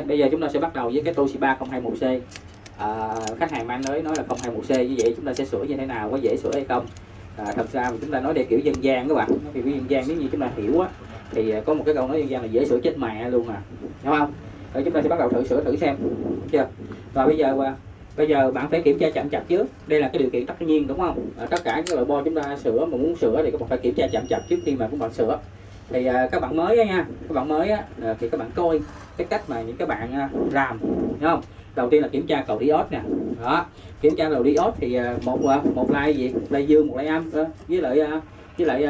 bây giờ chúng ta sẽ bắt đầu với cái Toshiba 021C à, khách hàng mang tới nói là 021C như vậy chúng ta sẽ sửa như thế nào có dễ sửa hay không? À, thật ra chúng ta nói để kiểu dân gian các bạn thì dân gian nếu như chúng ta hiểu á thì à, có một cái câu nói dân gian là dễ sửa chết mẹ luôn à đúng không? Rồi chúng ta sẽ bắt đầu thử sửa thử xem Đúng chưa? Và bây giờ à, bây giờ bạn phải kiểm tra chậm chạp trước đây là cái điều kiện tất nhiên đúng không? À, tất cả các loại bo chúng ta sửa mà muốn sửa thì các bạn phải kiểm tra chậm chạp trước khi mà các bạn sửa. Thì à, các bạn mới á nha các bạn mới á à, thì các bạn coi cái cách mà những các bạn à, làm đúng không? Đầu tiên là kiểm tra cầu diode nè. Đó, kiểm tra cầu diode thì à, một à, một lai gì? Lai dương, một lai âm đó. với lại với lại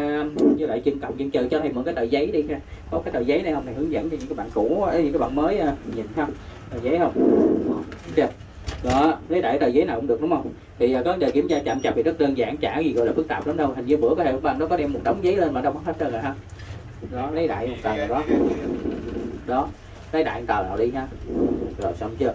với lại chân cộng chân trừ. Cho thầy mượn cái tờ giấy đi nha có cái tờ giấy này không? Thầy hướng dẫn cho những các bạn cũ ờ, những các bạn mới nhìn không tờ giấy không? Chưa đó, lấy đại tờ giấy nào cũng được, đúng không? Thì có đề kiểm tra chậm chạp thì rất đơn giản, chả gì gọi là phức tạp lắm đâu. Hình như bữa có thầy bạn nó có đem một đống giấy lên mà đâu mất hết trơn rồi ha. Đó, lấy đại một tờ rồi đó. Đó lấy đại tờ nào đi nha. Rồi xong chưa?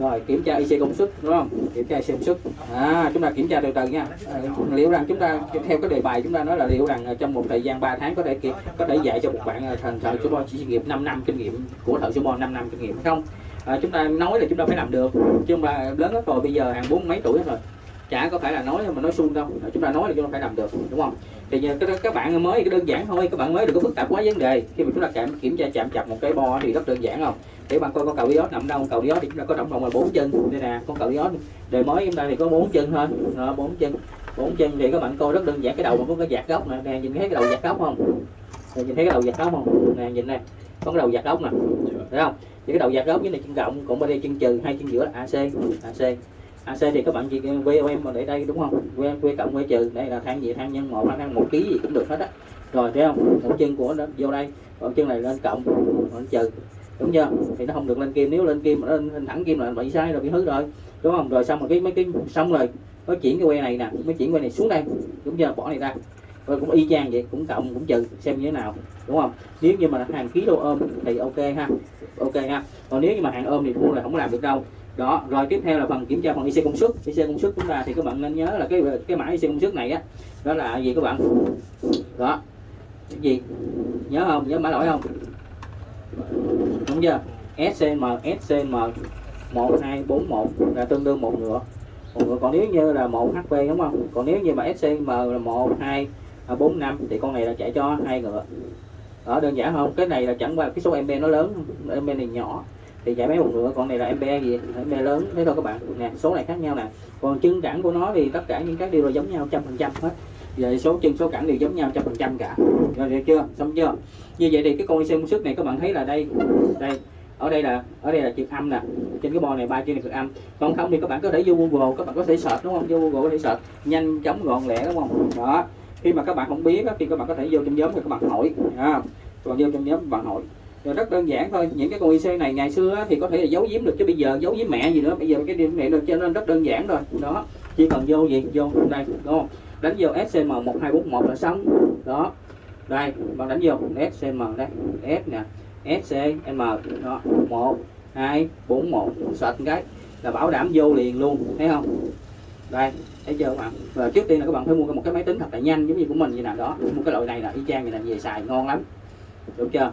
Rồi kiểm tra IC công suất đúng không? Kiểm tra IC công suất. À chúng ta kiểm tra từ từ nha. À, liệu rằng chúng ta theo cái đề bài chúng ta nói là liệu rằng à, trong một thời gian 3 tháng có thể có thể dạy cho một bạn à, thành thợ số bo chỉ nghiệp 5 năm kinh nghiệm của thợ số bo 5 năm kinh nghiệm hay không? À, chúng ta nói là chúng ta phải làm được. Chứ mà lớn hết rồi bây giờ hàng bốn mấy tuổi hết rồi chả có phải là nói mà nói suông đâu. Chúng ta nói là chúng ta phải làm được đúng không? Thì giờ các, các bạn mới cái đơn giản thôi các bạn mới đừng có phức tạp quá vấn đề. Khi mà chúng ta kiểm, kiểm tra chạm chặt một cái bo thì rất đơn giản không? Để bạn coi con cầu diode nằm đâu cầu diode thì chúng ta có tổng cộng là bốn chân. Đây nè con cầu diode đời mới chúng ta thì có bốn chân thôi. Bốn chân. Bốn chân thì các bạn coi rất đơn giản cái đầu mà có cái giạt góc nè nè nhìn thấy cái đầu giạt góc không? Nè, nhìn thấy cái đầu giạt góc không? Nè nhìn đây có cái đầu giạt góc nè. Thấy không? Thì cái đầu giạt góc với này chân cộng còn bên đây chân trừ hai chân giữa là AC AC À, AC thì các bạn chỉ VOM mà để đây đúng không? V, v cộng V trừ. Đây là thang gì? Thang nhân một thang một ký gì cũng được hết á. Rồi thấy không? Một chân của nó vô đây. Còn chân này lên cộng lên trừ. Đúng chưa? Thì nó không được lên kim. Nếu lên kim lên, lên thẳng kim là bị sai rồi bị hư rồi. Đúng không? Rồi xong rồi cái mấy cái xong rồi có chuyển cái que này nè mới chuyển que này xuống đây. Đúng chưa? Bỏ này ra. Rồi cũng y chang vậy cũng cộng cũng trừ xem như thế nào. Đúng không? Nếu như mà hàng ký đô ôm thì ok ha. Ok ha. Còn nếu như mà hàng ôm thì mua là không làm được đâu đó, rồi tiếp theo là phần kiểm tra phần IC công suất. IC công suất chúng ta thì các bạn nên nhớ là cái cái mã IC công suất này á, đó là gì các bạn? Đó, cái gì? Nhớ không? Nhớ mã lỗi không? Đúng chưa? SCM SCM 1241 là tương đương một ngựa. Một ngựa. Còn nếu như là một HP đúng không? Còn nếu như mà SCM là 1 2 4 5 thì con này là chạy cho hai ngựa. Đó, đơn giản không? Cái này là chẳng qua cái số MB nó lớn MB này nhỏ thì chạy mấy một nửa còn này là em be gì? Em be lớn. Thế thôi các bạn. Nè số này khác nhau nè. Còn chân cẳng của nó thì tất cả những cái đều là giống nhau trăm phần trăm hết. Về số chân số cẳng đều giống nhau trăm phần trăm cả. Rồi được chưa? Xong chưa? Như vậy thì cái con xe công suất này các bạn thấy là đây. Đây. Ở đây là ở đây là chữ âm nè. Trên cái bo này ba chữ này chữ âm. Còn không thì các bạn có thể vô google các bạn có thể search đúng không? Vô google có thể search. Nhanh chóng gọn lẹ đúng không? Đó. Khi mà các bạn không biết thì các bạn có thể vô trong nhóm thì các bạn hỏi. À, còn vô trong nhóm các bạn hỏi rồi rất đơn giản thôi, những cái con IC này ngày xưa thì có thể là giấu giếm được, chứ bây giờ giấu giếm mẹ gì nữa, bây giờ cái điểm này được cho nên rất đơn giản rồi. Đó, chỉ cần vô gì, vô đây, đúng không? Đánh vô SCM 1241 là xong. Đó, đây, bạn đánh vô SCM đây, S nè SCM đó 1 2 4 1 sạch cái là bảo đảm vô liền luôn, thấy không? Đây, thấy chưa các bạn? Và trước tiên là các bạn phải mua một cái máy tính thật là nhanh, giống như của mình như nào đó, mua cái loại này là y chang như là về xài, ngon lắm được chưa?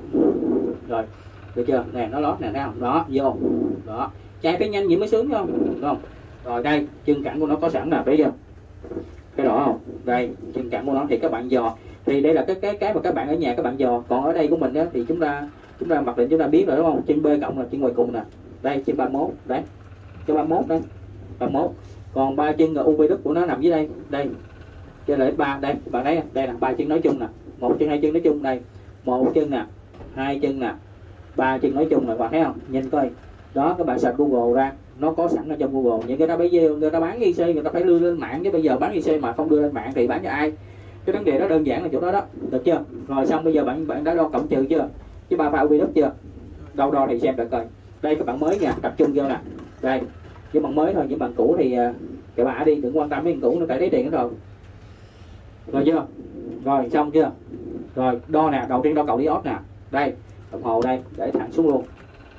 Rồi, được chưa? Nè, nó lót nè, thấy không? Đó, vô. Đó. Chạy phải nhanh vậy mới sướng không? Đúng không? Rồi, đây, chân cẳng của nó có sẵn nè, thấy chưa? Cái đó không? Đây, chân cẳng của nó thì các bạn dò. Thì đây là cái cái cái mà các bạn ở nhà các bạn dò. Còn ở đây của mình đó thì chúng ta chúng ta mặc định chúng ta biết rồi, đúng không? Chân B cộng là chân ngoài cùng nè. Đây, chân 31 đấy. Chân 31 đây 31 còn ba chân là UV đức của nó nằm dưới đây. Đây. Cho lại ba, đây, bạn thấy đây là ba chân nói chung nè. Một chân, hai chân nói chung, đây một chân nè, hai chân nè, ba chân nói chung là bạn thấy không? Nhìn coi. Đó, các bạn sạch google ra, nó có sẵn ở trong google. Những cái đó bây giờ người ta bán IC người ta phải đưa lên mạng. Chứ bây giờ bán IC mà không đưa lên mạng thì bán cho ai? Cái vấn đề đó đơn giản là chỗ đó đó. Được chưa? Rồi xong bây giờ bạn bạn đã đo cộng trừ chưa? Chứ ba pha UV đất chưa? Đâu đo thì xem được coi. Đây, các bạn mới nha, tập trung vô nè. Đây, những bạn mới thôi, những bạn cũ thì à, các bạn đi, đừng quan tâm đến cũ, nó phải lấy tiền rồi. Rồi chưa? Rồi, xong chưa? Rồi, đo nè, đầu tiên đo cầu diode nè. Đây, đồng hồ đây, để thẳng xuống luôn.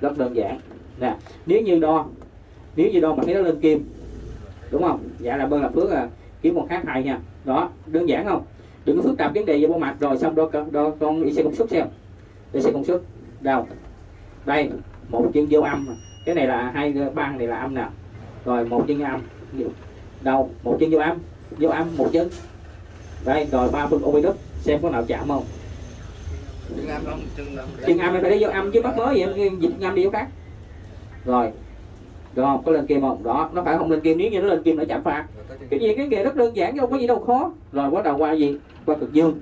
Rất đơn giản. Nè, nếu như đo, nếu như đo mà thấy nó lên kim, đúng không? Dạ là bơn là phước à. Kiếm một khác hay nha. Đó, đơn giản không? Đừng có phức tạp vấn đề về bộ mặt. Rồi, xong đo đo con IC công suất xem. IC công suất. Đâu? Đây, một chân vô âm. Cái này là hai băng này là âm nè. Rồi, một chân âm. Đâu? Một chân vô âm. Vô âm, một chân. Đây, rồi, ba phân omi xem có nào chạm không? Chân âm em phải đi vô âm chứ bắt mới vậy em dịch âm đi vô khác. Rồi được không? Có lên kim không? Đó nó phải không lên kim nếu như nó lên kim nó chạm phạt. Cái gì cái nghề rất đơn giản không có gì đâu khó. Rồi bắt đầu qua gì? Qua cực dương.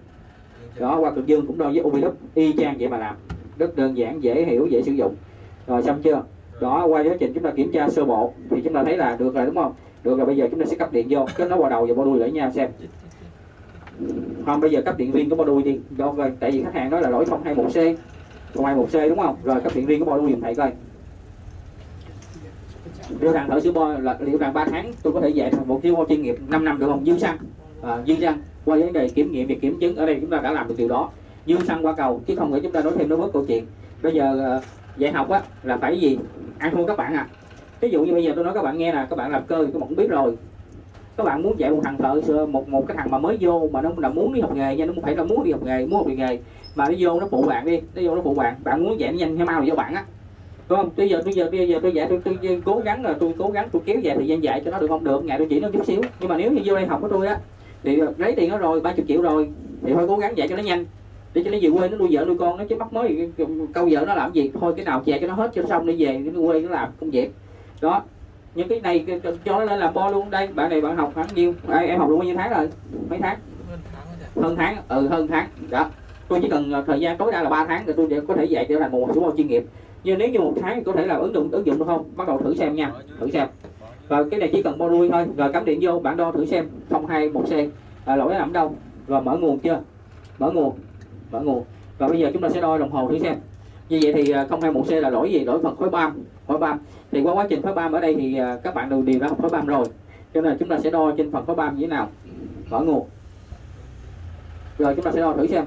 Đó qua cực dương cũng đo với omi y chang vậy mà làm. Rất đơn giản dễ hiểu dễ sử dụng. Rồi xong chưa? Đó qua quá trình chúng ta kiểm tra sơ bộ thì chúng ta thấy là được rồi đúng không? Được rồi bây giờ chúng ta sẽ cấp điện vô kết nối vào đầu và bao đuôi lại nhau xem không bây giờ cấp điện riêng có bao đi đâu rồi tại vì khách hàng nói là lỗi 021C 021C đúng không? Rồi cấp điện riêng có bao giùm thầy coi. Liệu rằng thợ sửa bo là liệu rằng 3 tháng tôi có thể dạy thành một chiêu chuyên nghiệp 5 năm được không? Dư xăng. À, dư xăng. Qua vấn đề kiểm nghiệm việc kiểm chứng ở đây chúng ta đã làm được điều đó. Dư xăng qua cầu chứ không phải chúng ta nói thêm nói bớt câu chuyện. Bây giờ ờ, dạy học á là phải gì? Ăn thua các bạn à. Ví dụ như bây giờ tôi nói các bạn nghe là các bạn làm cơ thì các bạn cũng biết rồi các bạn muốn dạy một thằng thợ một một cái thằng mà mới vô mà nó là muốn đi học nghề nha nó phải là muốn đi học nghề muốn học nghề. Mà nó vô nó phụ bạn đi nó vô nó phụ bạn. Bạn muốn dạy nó nhanh hay mau thì cho bạn á. Đúng không? Bây giờ bây giờ bây giờ tôi dạy tôi, tôi, tôi cố gắng là tôi cố gắng tôi kéo dài thời gian dạy cho nó được không? Được ngày tôi chỉ nó chút xíu. Nhưng mà nếu như vô đây học của tôi á thì lấy tiền nó rồi ba chục triệu rồi thì thôi cố gắng dạy cho nó nhanh. Để cho nó về quê nó nuôi vợ nuôi con nó chứ bắt mới câu vợ nó làm gì. Thôi cái nào chè cho nó hết cho nó xong đi về nó quê nó làm công việc đó những cái này cho nó lên làm bo luôn. Đây bạn này bạn học khoảng nhiêu? À, em học luôn bao nhiêu tháng rồi? Mấy tháng? Hơn tháng ừ hơn tháng. Đó. Tôi chỉ cần thời gian tối đa là 3 tháng thì tôi có thể dạy trở thành một số môn chuyên nghiệp. Nhưng nếu như một tháng thì có thể là ứng dụng ứng dụng được không? Bắt đầu thử xem nha. Thử xem. Rồi cái này chỉ cần bo đuôi thôi. Rồi cắm điện vô bản đo thử xem. Không hai một c. À, lỗi nằm đâu. Rồi mở nguồn chưa? Mở nguồn. Mở nguồn. Và bây giờ chúng ta sẽ đo đồng hồ thử xem như vậy thì à, 021C là lỗi gì, lỗi phần khối bam khối bam thì qua quá trình khối bam ở đây thì à, các bạn đều đều đã học khối bam rồi. Cho nên chúng ta sẽ đo trên phần khối bam như thế nào. Mở nguồn. Rồi chúng ta sẽ đo thử xem.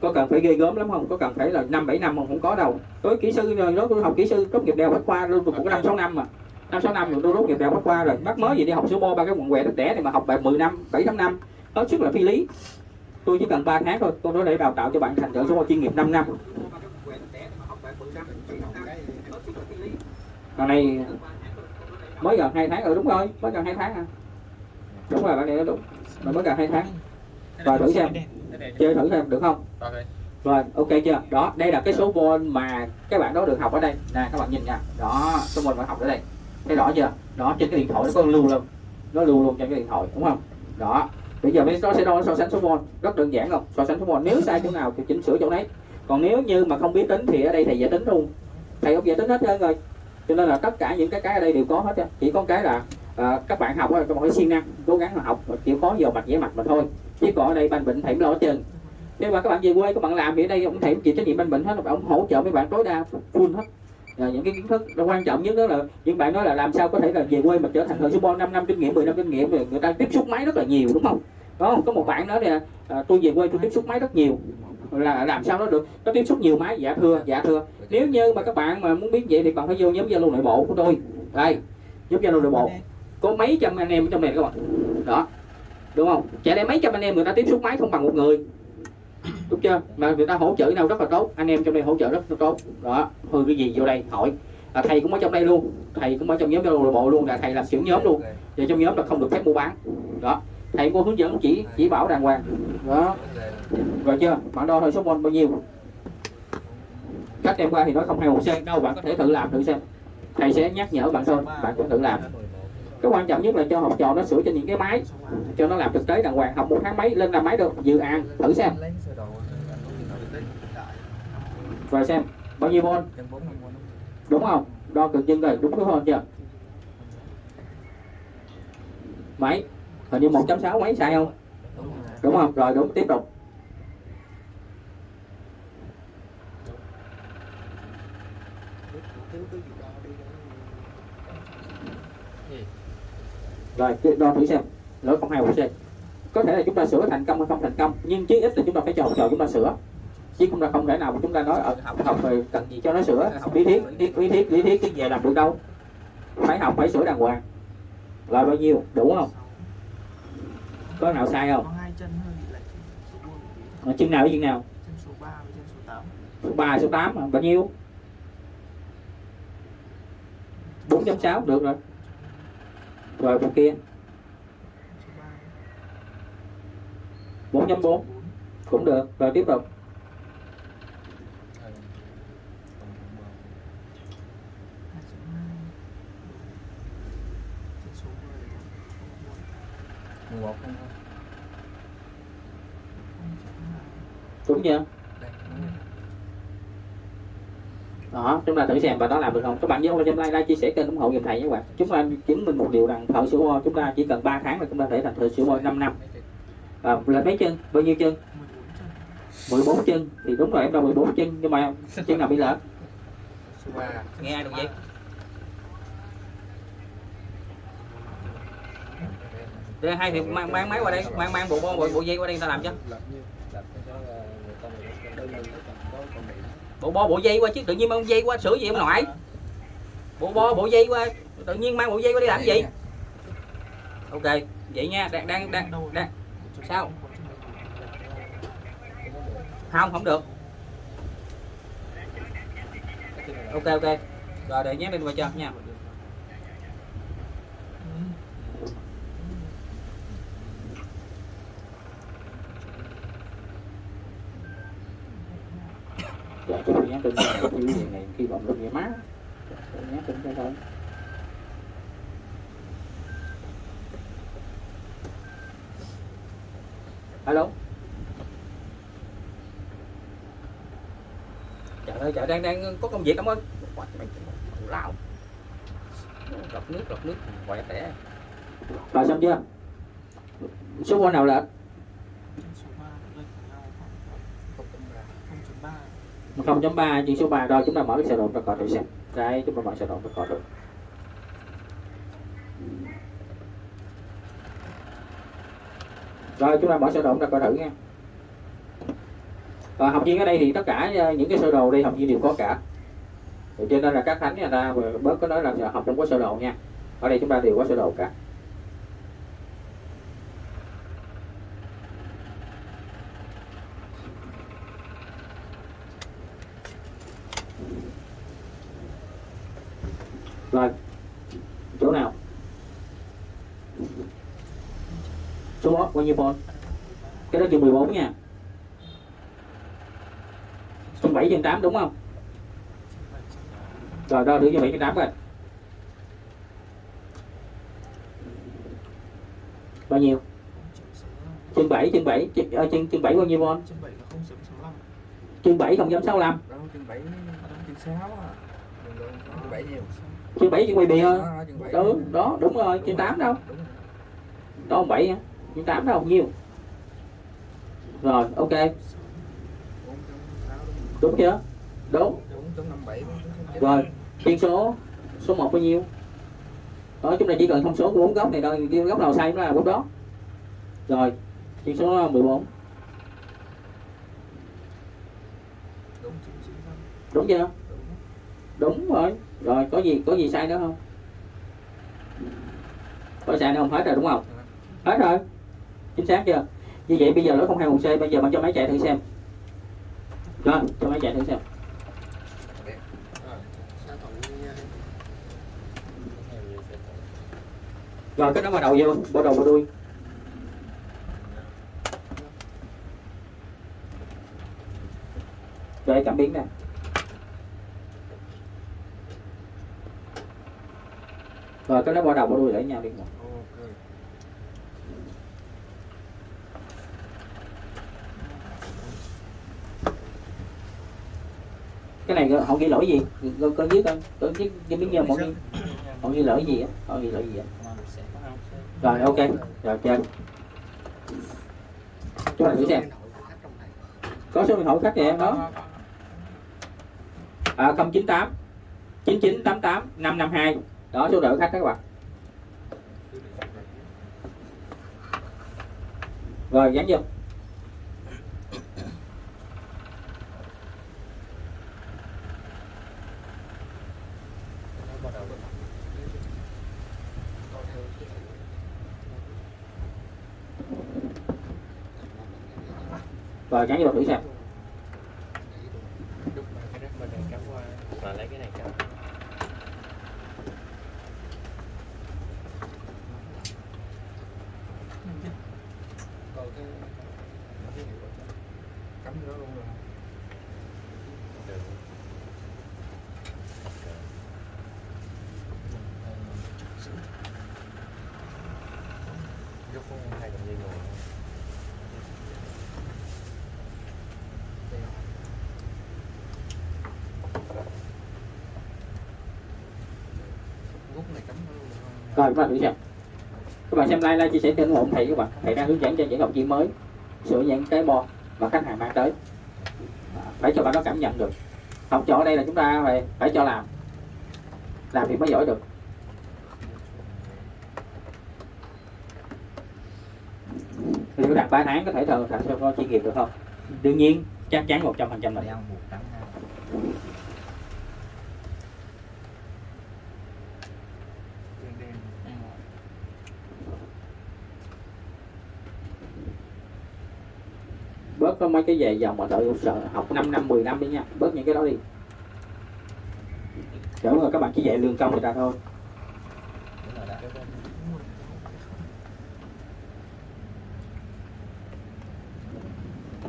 Có cần phải ghê gớm lắm không? Có cần phải là năm bảy năm không? Không có đâu. Tôi kỹ sư rồi đó tôi học kỹ sư, tốt nghiệp đèo bách khoa luôn cũng năm sáu năm mà. Năm sáu năm rồi tôi tốt nghiệp đèo bách khoa rồi. Bắt mới gì đi học số bo ba cái quần què đất đẻ này mà học bài 10 năm, bảy tám năm. Hết sức là phi lý tôi chỉ cần 3 tháng thôi, tôi nói để đào tạo cho bạn thành trở số bo chuyên nghiệp 5 năm. Còn này mới gần hai tháng rồi đúng rồi, mới gần hai tháng à. Đúng rồi, bạn này đúng, rồi mới gần hai tháng. Rồi thử xem, chơi thử xem, được không? Rồi, ok chưa? Đó, đây là cái số vol mà các bạn đó được học ở đây. Nè, các bạn nhìn nha. Đó, số vol bạn học ở đây. Thấy rõ chưa? Đó, trên cái điện thoại nó có lưu luôn. Nó lưu luôn trên cái điện thoại, đúng không? Đó bây giờ nó sẽ đo so sánh số mol rất đơn giản không so sánh số mol nếu sai chỗ nào thì chỉnh sửa chỗ đấy còn nếu như mà không biết tính thì ở đây thầy giải tính luôn. Thầy không giải tính hết trơn rồi. Cho nên là tất cả những cái cái ở đây đều có hết á chỉ có cái là à, các bạn học các bạn phải siêng năng cố gắng là học chịu khó vào mặt dễ mặt mà thôi. Chứ còn ở đây ban bệnh thầy lo chân nếu mà các bạn về quê các bạn làm thì ở đây ông thầy chịu trách nhiệm ban bệnh hết ông hỗ trợ mấy bạn tối đa full hết. À, những cái kiến thức đó quan trọng nhất đó là những bạn nói là làm sao có thể là về quê mà trở thành thợ super 5 năm kinh nghiệm 10 năm kinh nghiệm rồi người ta tiếp xúc máy rất là nhiều đúng không? Đó có một bạn nói là à, tôi về quê tôi tiếp xúc máy rất nhiều. Là làm sao nó được? Nó tiếp xúc nhiều máy dạ thưa dạ thưa. Nếu như mà các bạn mà muốn biết vậy thì bạn phải vô nhóm zalo nội bộ của tôi. Đây nhóm zalo nội bộ. Có mấy trăm anh em trong này các bạn. Đó đúng không? Chạy đây mấy trăm anh em người ta tiếp xúc máy không bằng một người? Đúng chưa? Mà người ta hỗ trợ nhau rất là tốt. Anh em trong đây hỗ trợ rất là tốt. Đó hư cái gì vô đây hỏi. Là thầy cũng ở trong đây luôn. Thầy cũng ở trong nhóm nội bộ luôn. Là thầy làm trưởng nhóm luôn. Và trong nhóm là không được phép mua bán. Đó thầy cô hướng dẫn chỉ chỉ bảo đàng hoàng. Đó. Rồi chưa? Bạn đo thôi, số mol bao nhiêu? Cách em qua thì nó không hay một c đâu, bạn có thể thử làm thử xem. Thầy sẽ nhắc nhở bạn thôi, bạn cũng thử làm. Cái quan trọng nhất là cho học trò nó sửa cho những cái máy, cho nó làm thực tế đàng hoàng. Học một tháng mấy, lên làm máy được. Dự án, thử xem. Rồi xem, bao nhiêu mol đúng không? Đo cực chân rồi đúng cái chưa? Máy hình như 1.6 mấy sai không? Đúng không? Rồi, đúng, tiếp tục. Rồi đo thử xem. Lỗi không hai c có thể là chúng ta sửa thành công hay không thành công, nhưng chí ít là chúng ta phải chờ chờ chúng ta sửa. Chứ không là không thể nào mà chúng ta nói ở học học rồi cần gì cho nó sửa. Lý thuyết lý thuyết lý thuyết cái về làm được đâu. Phải học, phải sửa đàng hoàng. Là bao nhiêu? Đủ không? có nào sai không? Ở chân nào với chân nào? Chân số 3 với chân số 8 số 3 số 8 à? bao nhiêu? 4.6 được rồi. Rồi bên kia. 4.4 cũng được. Rồi tiếp tục. Đúng chưa đó chúng ta thử xem và đó làm được không. Các bạn nhớ like, like chia sẻ kênh ủng hộ giùm thầy nhé các bạn. Chúng ta chứng minh một điều rằng thợ sửa bo chúng ta chỉ cần 3 tháng là chúng ta thể thành thợ sửa bo 5 năm. À, là mấy chân? Bao nhiêu chân? 14 chân. Thì đúng rồi em đâu 14 chân nhưng mà chân nào bị lỡ nghe ai được vậy? Đây hai thì mang mang máy qua đây mang mang bộ bo bộ, bộ dây qua đây ta làm chứ. Bộ bo, bộ dây qua chứ, tự nhiên mang dây qua sửa gì ông nội. Bộ bo, bộ dây qua, tự nhiên mang bộ dây qua đi làm gì? Ok, vậy nha, đang đang đang đang. Sao? Không không được. Ok ok. Rồi, để nhé lên qua cho nha. Dạ cho tôi nhắn tin cho cái gì này khi bọn mình vậy má. Tôi nhắn tin cho thôi. Alo? Trời ơi trời đang đang có công việc cảm ơn lao. Lọc nước lọc nước khỏe tẻ rồi xong chưa? Số qua nào là không chấm ba 0.3 chuyên số 3 rồi chúng ta mở cái sơ đồ ra coi thử xem. Đây chúng ta mở sơ đồ ra coi được rồi, chúng ta mở sơ đồ ra coi thử nha. Và học viên ở đây thì tất cả ờ, những cái sơ đồ đây học viên đều có cả. Vậy cho nên là các thánh người ta bớt có nói là học không có sơ đồ nha. Ở đây chúng ta đều có sơ đồ cả rồi chỗ nào số đó bao nhiêu volt cái đó chừng 14 nha. Chừng 7 chừng 8 đúng không? Rồi đo thử cho 7 chừng 8 coi bao nhiêu? Chừng 7 chừng 7 chừng, ờ, chừng, chừng 7 bao nhiêu volt chừng 7 0.65 đó chừng bảy chừng sáu à Đừng lượng, chừng bảy nhiều. Chừng 7 chừng 7 bìa. Đó đó, chừng bảy. Đó, đó đúng rồi chừng 8 đâu. Rồi. đó 7 hả chừng 8 đâu nhiều. Rồi, ok. Đúng chưa? Đúng. Rồi chuyên số số 1 bao nhiêu? Đó chúng ta chỉ cần thông số của bốn góc này thôi góc nào sai cũng là bốn đó. Rồi chuyên số 14 đúng chưa? Đúng rồi. Rồi, có gì có gì sai nữa không? Có sai nữa không? Hết rồi đúng không? Hết rồi chính xác chưa? Như vậy bây giờ nó không hai một c, bây giờ bạn cho máy chạy thử xem. Rồi, cho máy chạy thử xem. Rồi, cái đó vào đầu vô bộ đầu bộ đuôi. Rồi, cảm biến nè. Rồi, cái đó bắt đầu vào đuôi lại nhau đi ok. Này họ ghi lỗi gì. Có, có viết không có viết cái miếng nhôm họ ghi họ ghi lỗi gì á. Họ ghi lỗi gì á. Rồi ok. Rồi chơi chúng ta thử xem có số điện thoại khách em đó à, 098 9988 552 đó số đỡ khách các bạn. Rồi dán vô rồi dán vô thử xem Đúc ba cái rác bên này cắm qua và lấy cái này cắm hai cầm dây ngồi gút này cắm nó rồi, các bạn hiểu chưa? các bạn xem like like, chia sẻ kênh ủng hộ thầy các bạn. Thầy đang hướng dẫn cho những học viên mới sửa những cái bo mà khách hàng mang tới. Phải cho bạn nó cảm nhận được. Học trò ở đây là chúng ta phải phải cho làm. Làm thì mới giỏi được. Liệu đặt 3 tháng có thể thờ thành cho chuyên nghiệp được không? Đương nhiên, chắc chắn 100% trăm phần trăm là đeo buộc trắng ha đen đen bớt có mấy cái về dòng mà đợi sợ học 5 năm 10 năm đi nha bớt những cái đó đi Chỗ rồi các bạn chỉ dạy lương công người ta thôi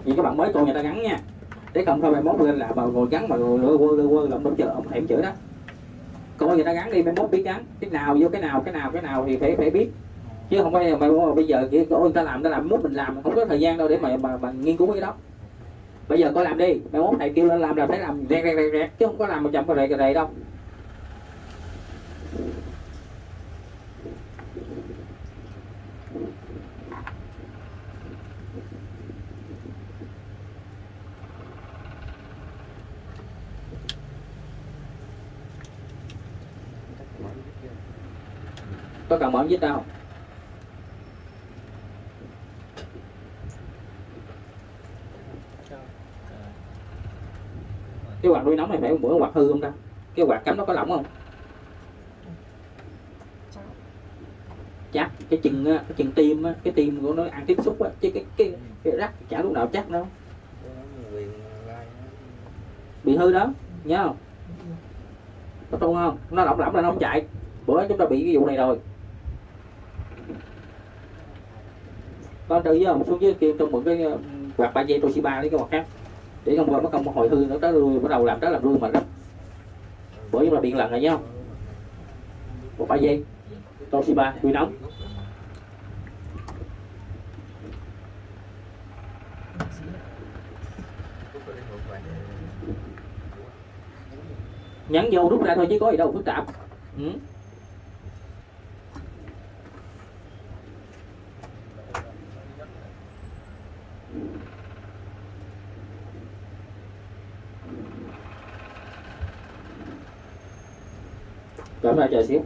Vậy các bạn mới cô người ta gắn nha để không thôi mai mốt lên là bà ngồi gắn mà ngồi lơ quơ lơ quơ là ông đúng chợ ông thèm chữ đó coi người ta gắn đi mai mốt biết gắn cái nào vô cái nào cái nào cái nào thì phải phải biết chứ không phải mà bây giờ kiểu ôi ta làm ta làm mốt mình làm không có thời gian đâu để mà mà, mà nghiên cứu cái đó. Bây giờ coi làm đi mai mốt thầy kêu lên làm là phải làm rẹt rẹt rẹt rẹt chứ không có làm một chậm cái rẹt rẹt đâu. Có cần mở dít đâu cái quạt đuôi nóng này phải bữa quạt hư không ta? Cái quạt cắm nó có lỏng không? Chắc cái chân á, cái chân tim á, cái tim của nó ăn tiếp xúc á chứ cái cái, cái rắc chả lúc nào chắc đâu. Bị hư đó nhớ không? Có trung không? Nó lỏng lỏng là nó không chạy. Bữa chúng ta bị cái vụ này rồi. Con tự với ông xuống dưới kia trong một cái ờ, quạt ba dây Toshiba lấy cái quạt khác để không qua mất công hồi hư nó tới lui, bắt đầu làm tới làm lui mà đó. Bởi vì là điện lần rồi nhá một ba giây. Toshiba quy nóng. Nhắn nhấn vô rút ra thôi chứ có gì đâu, phức tạp. Ừ. Rồi ra chờ xíu.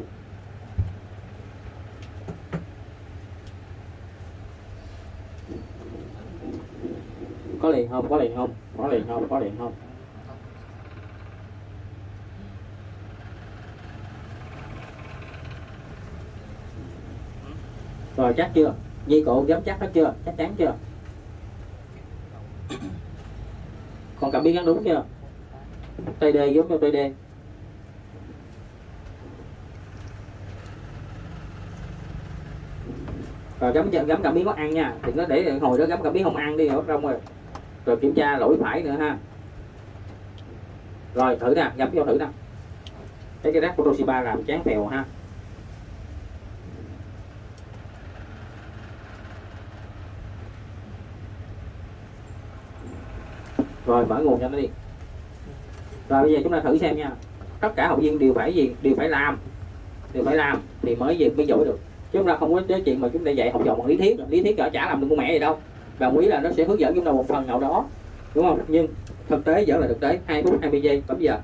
Có liền không, có liền không, có liền không, có liền không. Rồi, chắc chưa? Dây cộ giống chắc hết chưa? Chắc chắn chưa? Còn cảm biến gắn đúng chưa? Tay đê giống như tay đê rồi gắm gắm cảm biến có ăn nha. Đừng có để hồi đó gắm cảm biến không ăn đi ở trong rồi. Rồi kiểm tra lỗi phải nữa ha. Rồi, thử nè gắm vô thử nè. Thấy cái rác của Toshiba làm chán phèo ha. Rồi, mở nguồn cho nó đi. Rồi, bây giờ chúng ta thử xem nha. Tất cả học viên đều phải gì? Đều phải làm. Đều phải làm thì mới gì mới giỏi được chứ chúng ta không có cái chuyện mà chúng ta dạy học trò bằng lý thuyết. Lý thuyết cỡ chả làm được con mẹ gì đâu. Đồng ý là nó sẽ hướng dẫn chúng ta một phần nào đó. Đúng không? Nhưng thực tế vẫn là thực tế. Hai phút 20 giây bấm giờ.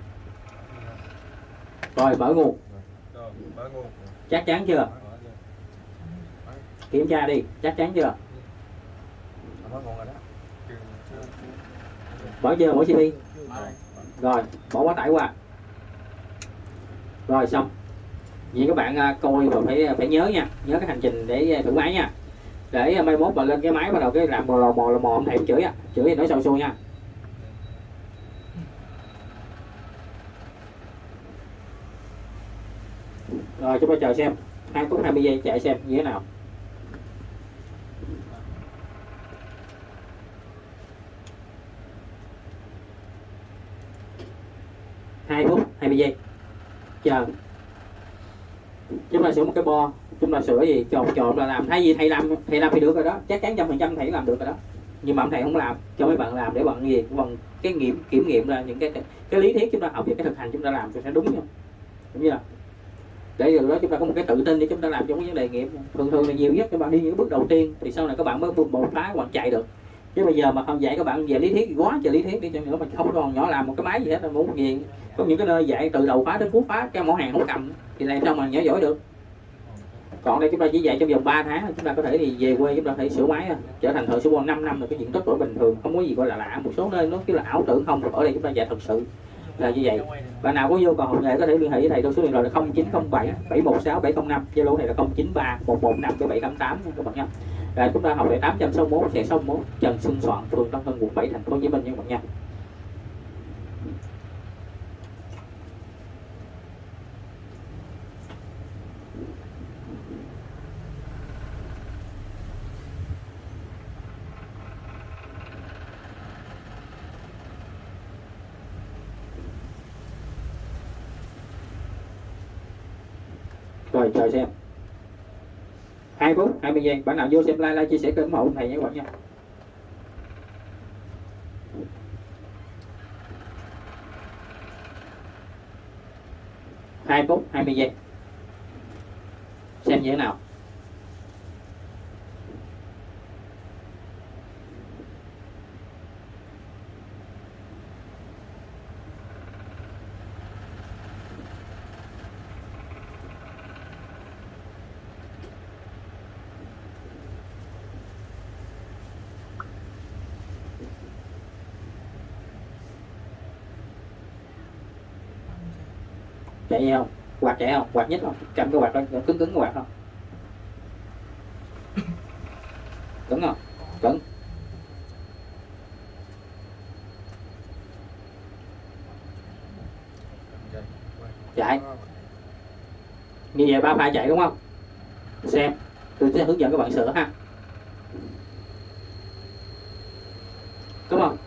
Rồi, mở nguồn. Chắc chắn chưa? Kiểm tra đi. Chắc chắn chưa? Mở chưa, mở cv rồi, bỏ quá tải qua rồi, xong vậy các bạn à, coi và phải à, phải nhớ nha, nhớ cái hành trình để à, thử máy nha. Để mai mốt mà lên cái máy bắt đầu cái làm mò lò mò lò mò ông thầy chửi á chửi thì nói sâu xui nha. Rồi, chúng ta chờ xem 2 phút 20 giây chạy xem như thế nào. Hai phút 20 giây. Chờ chúng ta sửa một cái bo chúng ta sửa gì trộn trộn là làm. Thay gì thầy làm thầy làm thì được rồi đó. Chắc chắn trăm phần trăm thầy làm được rồi đó. Nhưng mà ông thầy không làm cho mấy bạn làm để bạn gì? Bằng cái nghiệm kiểm nghiệm ra những cái cái lý thuyết chúng ta học và cái thực hành chúng ta làm cho sẽ đúng không đúng chưa? Để từ đó chúng ta có một cái tự tin để chúng ta làm trong cái vấn đề nghiệm, thường thường là nhiều nhất các bạn đi những bước đầu tiên thì sau này các bạn mới một phá hoặc chạy được chứ bây giờ mà không dạy các bạn về lý thuyết thì quá trời lý thuyết đi, cho nữa mà không còn nhỏ làm một cái máy gì hết là muốn gì, có những cái nơi dạy từ đầu phá đến cuối phá, cái mỏ hàng không cầm, thì làm sao mà nhỏ giỏi được còn đây chúng ta chỉ dạy trong vòng 3 tháng, chúng ta có thể thì về quê, chúng ta thể sửa máy à, trở thành thợ sửa bom 5 năm là cái diện tích của bình thường, không có gì gọi là lạ, một số nơi nó cứ là ảo tưởng không, ở đây chúng ta dạy thật sự là như vậy bạn nào có nhu cầu học nghề có thể liên hệ với thầy tôi số điện thoại là 0907 716 705 zalo này là 093 115 788 nha các bạn nhé à, chúng ta học tại 861 sẽ 61 Trần Xuân Soạn phường Tân Hưng quận 7 thành phố Hồ Chí Minh nha các bạn nha. Rồi chờ xem. 2 phút 20 giây. Bạn nào vô xem like like, chia sẻ kênh ủng hộ thầy nhé các bạn nha. Hai phút 20 giây. Xem như thế nào? Chạy không quạt chạy không quạt nhất không cầm cái quạt đó, cứng cứng cái quạt không cứng không? Cứng chạy. Như vậy ba pha chạy đúng không? Xem. Tôi sẽ hướng dẫn các bạn sửa ha. Đúng không?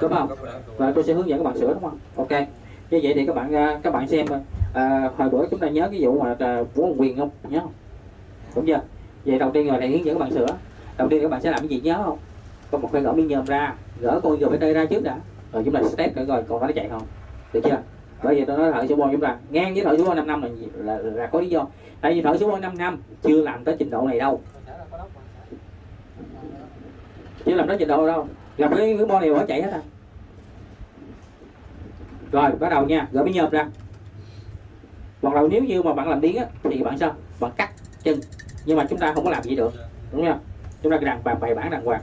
Đúng không? Và tôi sẽ hướng dẫn các bạn sửa đúng không? Ok như vậy thì các bạn à, các bạn xem à, à, hồi bữa chúng ta nhớ cái vụ mà à, Vũ Hồng Quyền không? Nhớ không? Đúng chưa? Vậy đầu tiên rồi thầy hướng dẫn các bạn sửa. Đầu tiên các bạn sẽ làm cái gì nhớ không? Có một cái gỡ miếng nhôm ra gỡ con tê ra trước đã. Rồi chúng ta step nữa rồi còn nó chạy không? Được chưa? Bởi vì tôi nói thợ số bo chúng ta ngang với thợ số bo năm năm là, là, là, có lý do. Tại vì thợ số bo năm năm chưa làm tới trình độ này đâu. Chưa làm tới trình độ đâu. Gặp cái cái bo này bỏ chạy hết à rồi bắt đầu nha. Gỡ miếng nhôm ra. Hoặc đầu nếu như mà bạn làm biến á, thì bạn sao? Bạn cắt chân. Nhưng mà chúng ta không có làm gì được. Đúng không? Chúng ta đàng bàn bày bản đàng hoàng.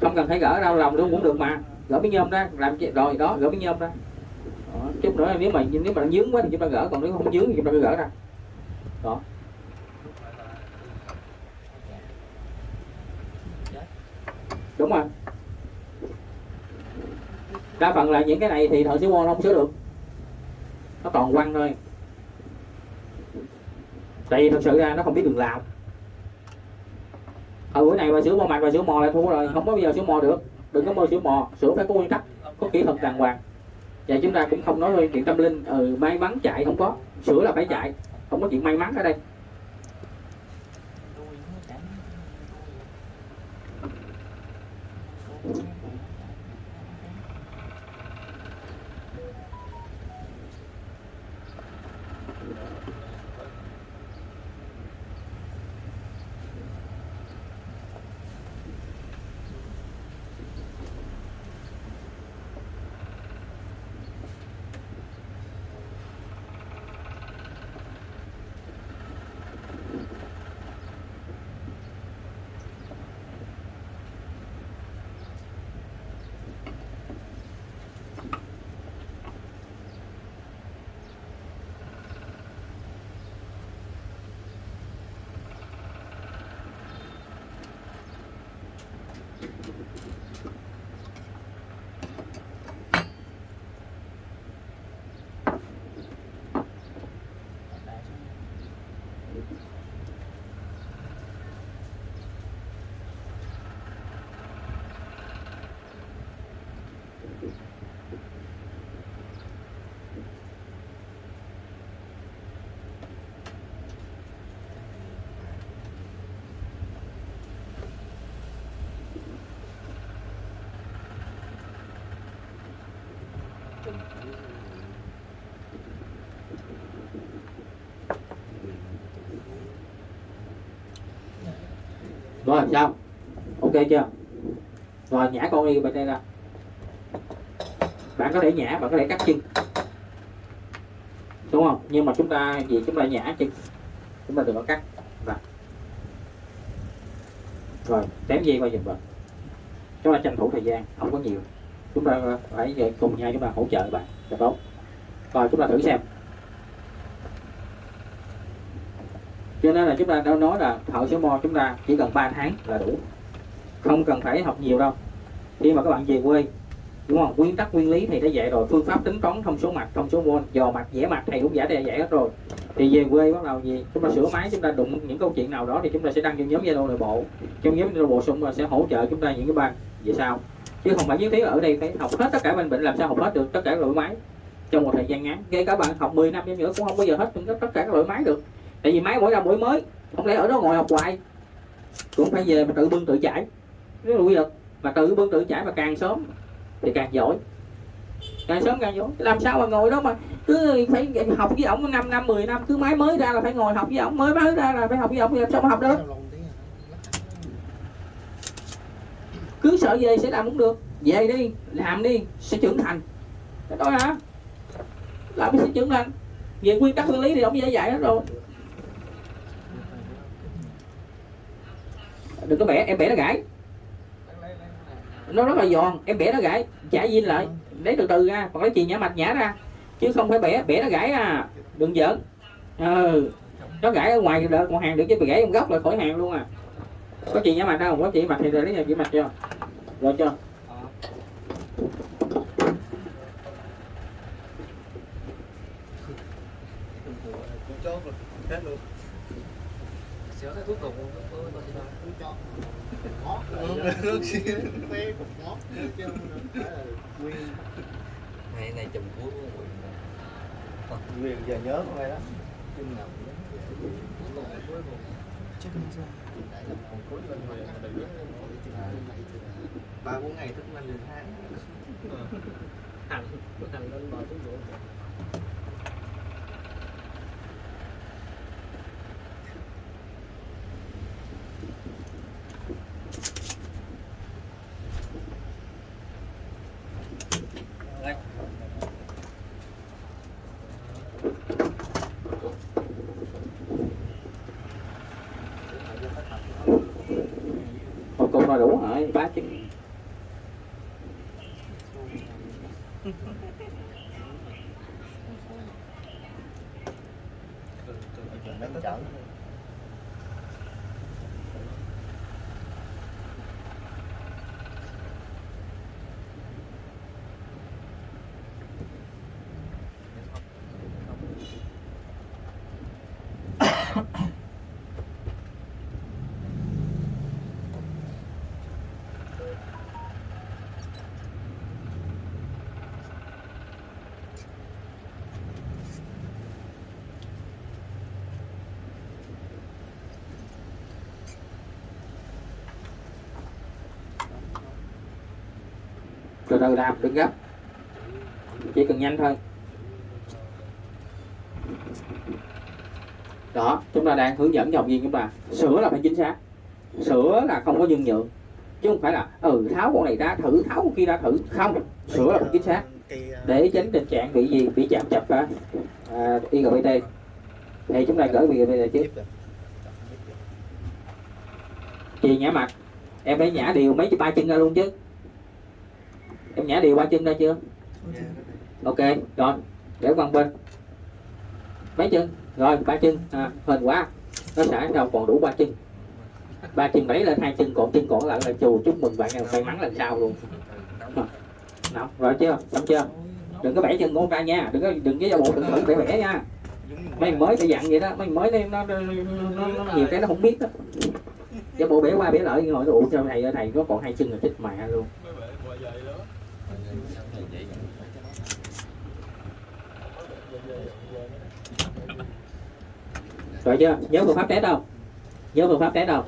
Không cần phải gỡ đâu lòng luôn cũng được mà. Gỡ miếng nhôm ra làm rồi đó gỡ miếng nhôm ra. Đó. chút nữa nếu mà nếu mà nó dướng quá thì chúng ta gỡ còn nếu không dướng thì chúng ta cứ gỡ ra. Đó. Đúng rồi đa phần là những cái này thì thợ sửa bon không sửa được. Nó còn quăng thôi. Tại vì thật sự ra nó không biết đường làm. Ở bữa này mà sửa mò mặt và sửa mò là thua rồi không có bây giờ sửa mò được. Đừng có mơ sửa mò sửa phải có nguyên tắc có kỹ thuật đàng hoàng. Và chúng ta cũng không nói về chuyện tâm linh. Ừ, may mắn chạy không có sửa là phải chạy. Không có chuyện may mắn ở đây. Rồi sao ok chưa? Rồi nhả con đi bên đây ra, bạn có thể nhả bạn có thể cắt chân. Đúng không? Nhưng mà chúng ta gì chúng ta nhả chân. Chúng ta đừng có cắt. Và rồi tém dây qua dùm vào chúng ta tranh thủ thời gian không có nhiều. Chúng ta phải cùng nhau chúng ta hỗ trợ bạn được tốt. Rồi chúng ta thử xem. Cho nên là chúng ta đã nói là thợ số mo chúng ta chỉ cần 3 tháng là đủ. Không cần phải học nhiều đâu. Khi mà các bạn về quê đúng không? Nguyên tắc nguyên lý thì đã dạy rồi. Phương pháp tính toán thông số mạch, thông số mol dò mạch, vẽ mạch thầy cũng giải đề dạy hết rồi. Thì về quê bắt đầu gì chúng ta sửa máy chúng ta đụng những câu chuyện nào đó thì chúng ta sẽ đăng trong nhóm zalo nội bộ. Trong nhóm zalo bổ sung và sẽ hỗ trợ chúng ta những cái ban về sau. Chứ không phải nhất thiết ở đây phải học hết tất cả bệnh bệnh làm sao học hết được tất cả loại máy trong một thời gian ngắn. Ngay cả bạn học 10 năm đi nữa cũng không bao giờ hết tất cả các loại máy được tại vì máy mỗi ra mỗi mới, không lẽ ở đó ngồi học hoài? Cũng phải về mà tự bưng tự chải. Rất là quy luật. Mà tự bưng tự chải mà càng sớm thì càng giỏi. Càng sớm càng giỏi. Làm sao mà ngồi đó mà cứ phải học với ổng 5 năm 10 năm, cứ máy mới ra là phải ngồi học với ổng, mới mới ra là phải học với ổng sao mà học được? Cứ sợ về sẽ làm cũng được. Về đi, làm đi, sẽ trưởng thành. Cái đó hả? Làm sẽ trưởng thành. Về nguyên tắc nguyên lý thì ông dễ dạy hết rồi. Đừng có bẻ em bẻ nó gãy. Nó rất là giòn em bẻ nó gãy. Chả zin lại lấy từ từ ra còn lấy chì nhả mạch nhả ra. Chứ không phải bẻ bẻ nó gãy à đừng giỡn. Ừ nó gãy ở ngoài đợi còn hàng được chứ bị gãy trong gốc là khỏi hàng luôn à. Có chì nhả mạch đâu có chì mạch thì lấy nhà chỉ mạch cho rồi chưa chốt rồi hết luôn. Sửa cái thuốc cùng của tôi thì đâu nước này này chùm cuối của người Nguyên giờ nhớ con đây đó. Ba bốn ngày thức năm được tháng. Thằng thằng lên bò xuống ruộng một cục là đủ rồi ba chân Mấy cái chở từ từ làm đừng gấp. Chỉ cần nhanh thôi. Đó chúng ta đang hướng dẫn cho học viên chúng ta sửa là phải chính xác sửa là không có nhân nhượng chứ không phải là ừ tháo con này ra thử tháo con kia ra thử. Không sửa là phải chính xác. Để tránh tình trạng bị gì bị chạm chập á à, IGBT thì chúng ta gửi IGBT chứ. Chị nhả mặt. Em lấy nhả đều mấy ba chân ra luôn chứ nhả đều ba chân ra chưa? Ok rồi để quăng bên. Mấy chân rồi ba chân. À, hên quá. Nó xả đâu còn đủ ba chân. Ba chân đẩy lên hai chân còn chân còn lại là chù. Chúc mừng bạn may mắn lần sau luôn. Nào rồi chưa? Xong chưa? Đừng có bẻ chân con ra nha. Đừng có đừng cái bộ đừng thử bẻ bẻ nha. Mấy mới phải dặn vậy đó. Mấy mới đây nó, nó, nó, nó nhiều cái nó không biết đó. Cái bộ bẻ qua bẻ lại ngồi nó ủ cho thầy thầy có còn hai chân là chết mẹ luôn rồi chưa? Nhớ phương pháp test đâu nhớ phương pháp test đâu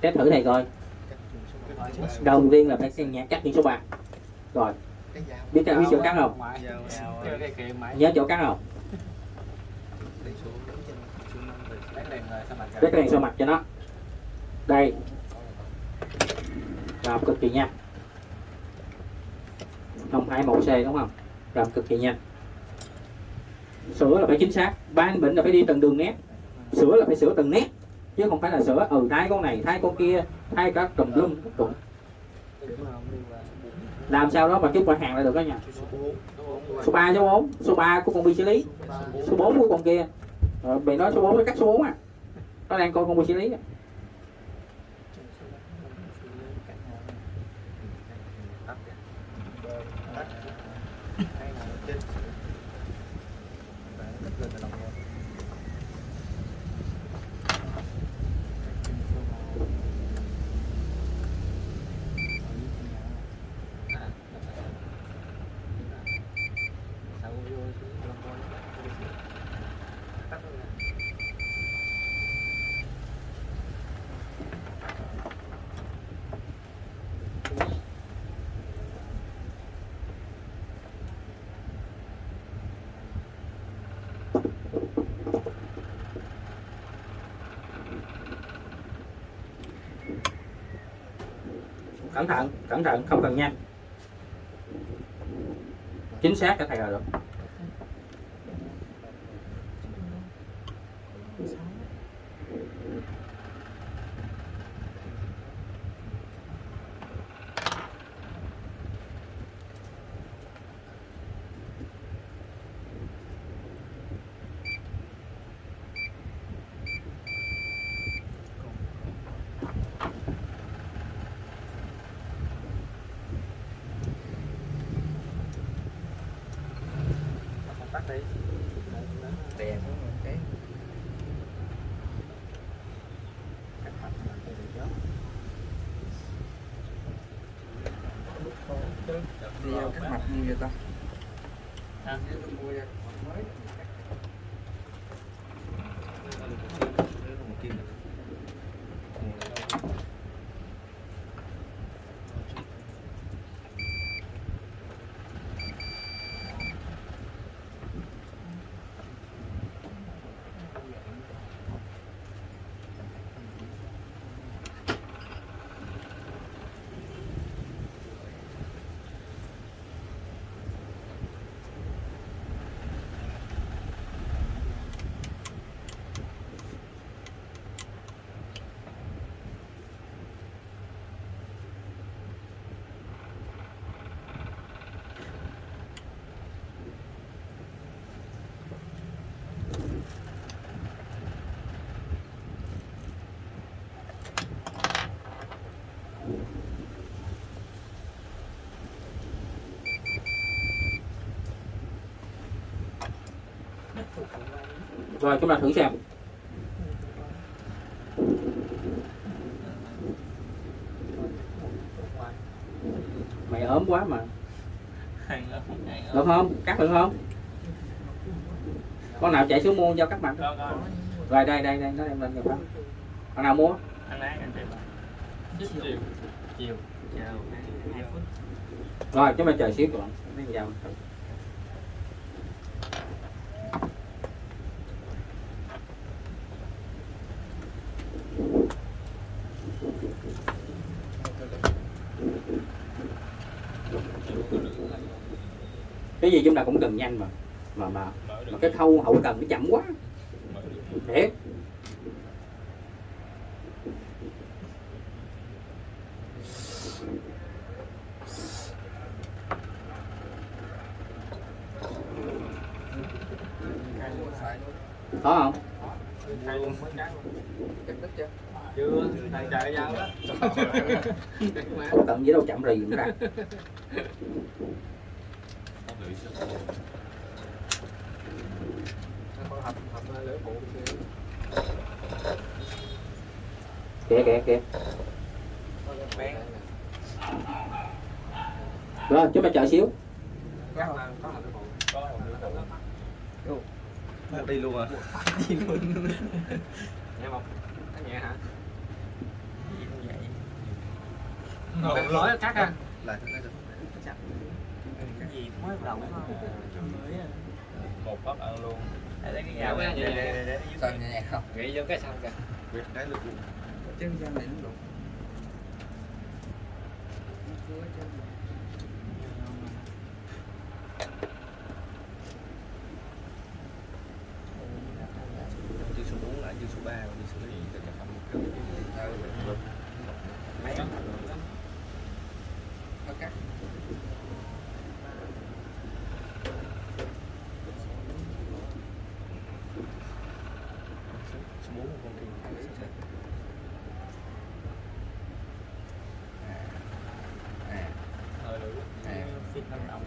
test thử thầy coi. Đầu tiên là phải xem nhạc cắt những số bạc rồi. Biết biết chỗ cắt không? Nhớ chỗ cắt không? Biết cái đèn sau mặt cho nó? Đây. Làm cực kỳ nhanh không phải một c đúng không? Làm cực kỳ nhanh. Sửa là phải chính xác. Ban bệnh là phải đi từng đường nét. Sửa là phải sửa từng nét chứ không phải là sửa ừ thay con này thay con kia thay các tùm lum cũng làm sao đó mà chúng qua hàng lại được đó nha. Số 3 số 4 số 3 của con bi xử lý số 4 của con kia. Ờ, bị nói số 4 nó cắt số 4 à. Nó đang coi con bi xử lý à. Cẩn thận cẩn thận không cần nhanh chính xác cả thầy là được cắt mặt như vậy ta rồi chúng ta thử xem mày ốm quá mà. Được không cắt được không? Con nào chạy xuống mua cho cắt mặt rồi đây đây đây nó đem lên cho con nào mua? Anh ấy anh tìm chiều. chiều. Chào hai phút. Rồi chúng ta chờ xíu còn lấy chúng ta cũng cần nhanh mà. Mà mà, mà cái khâu hậu cần nó chậm quá. Để. Có không? Chưa thầy chạy ra đó hậu cần gì đâu chậm rì cũng ra hợp hợp lưỡi bộ kìa kìa kìa. Bén rồi chúng ta chờ xíu. Có có lưỡi bộ có lưỡi bộ đi luôn à? Nhẹ không nó nhẹ hả ha lại thằng này mới đầu một phát ăn luôn. Lấy cái dao nhẹ nhẹ sao nhẹ nhàng không? Nghĩ vô cái xong kìa. Việc cái lực chứ ra này nó đụng Dư số 4 lại dư số 3 và dư số 2 thì là không được. Mấy á? Nó cắt. Số 4 con kia phải sẽ sẽ. À. À. À. Fit năm động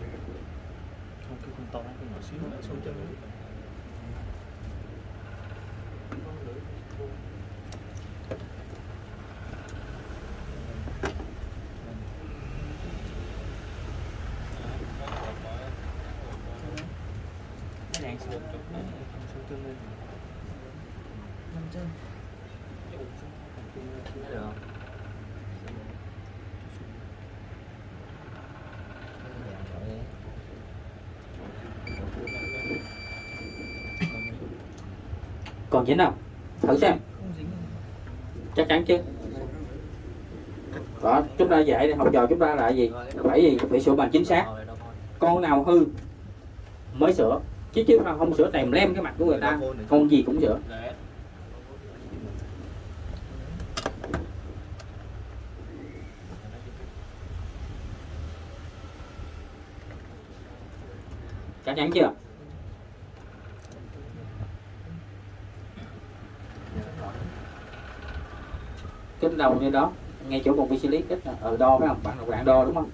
Không cái con to cái nhỏ xíu nữa xuống chân Cái đèn xuống xuống chân lên Năm chân Được không? Còn dính không? Thử xem. Chắc chắn chứ. Đó chúng ta dạy thì học trò chúng ta là gì? Phải gì? Phải sửa bằng chính xác. Con nào hư mới sửa? Chứ chứ không không sửa tèm lem cái mặt của người ta, con gì cũng sửa. Chắc chắn chưa? Đầu như đó. Ngay chỗ con VCList cái ở đo phải không? Bạn bạn đo đúng không?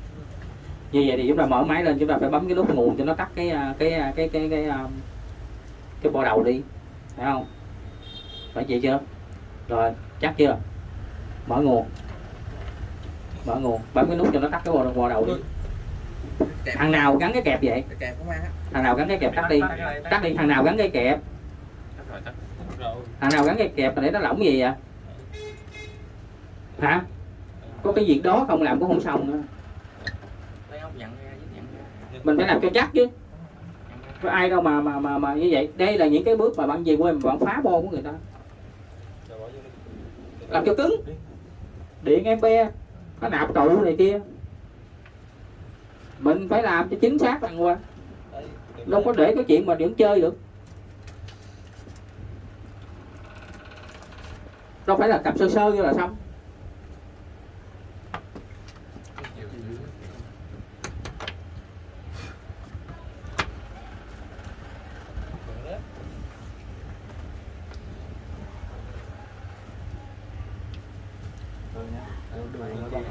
Như vậy thì chúng ta mở máy lên chúng ta phải bấm cái nút nguồn cho nó tắt cái à, cái à, cái cái cái cái, cái bo đầu đi. Phải không? Phải vậy chưa? Rồi chắc chưa? Mở nguồn. Mở nguồn. Bấm cái nút cho nó tắt cái bo, bo đầu đi. Thằng nào gắn cái kẹp vậy? Thằng nào gắn cái kẹp tắt đi. Tắt đi. thằng nào gắn cái kẹp? Thằng nào gắn cái kẹp để nó lỏng gì vậy hả? Có cái việc đó không làm cũng không xong nữa. Mình phải làm cho chắc chứ. Có ai đâu mà mà mà mà như vậy. Đây là những cái bước mà bạn về quê mà bạn phá bo của người ta. Làm cho cứng. Điện em be nó nạp trụ này kia. Mình phải làm cho chính xác đàng hoàng. Đâu có để cái chuyện mà điểm chơi được. Đâu phải là cặp sơ sơ như là xong Rồi nha Đưa nó bông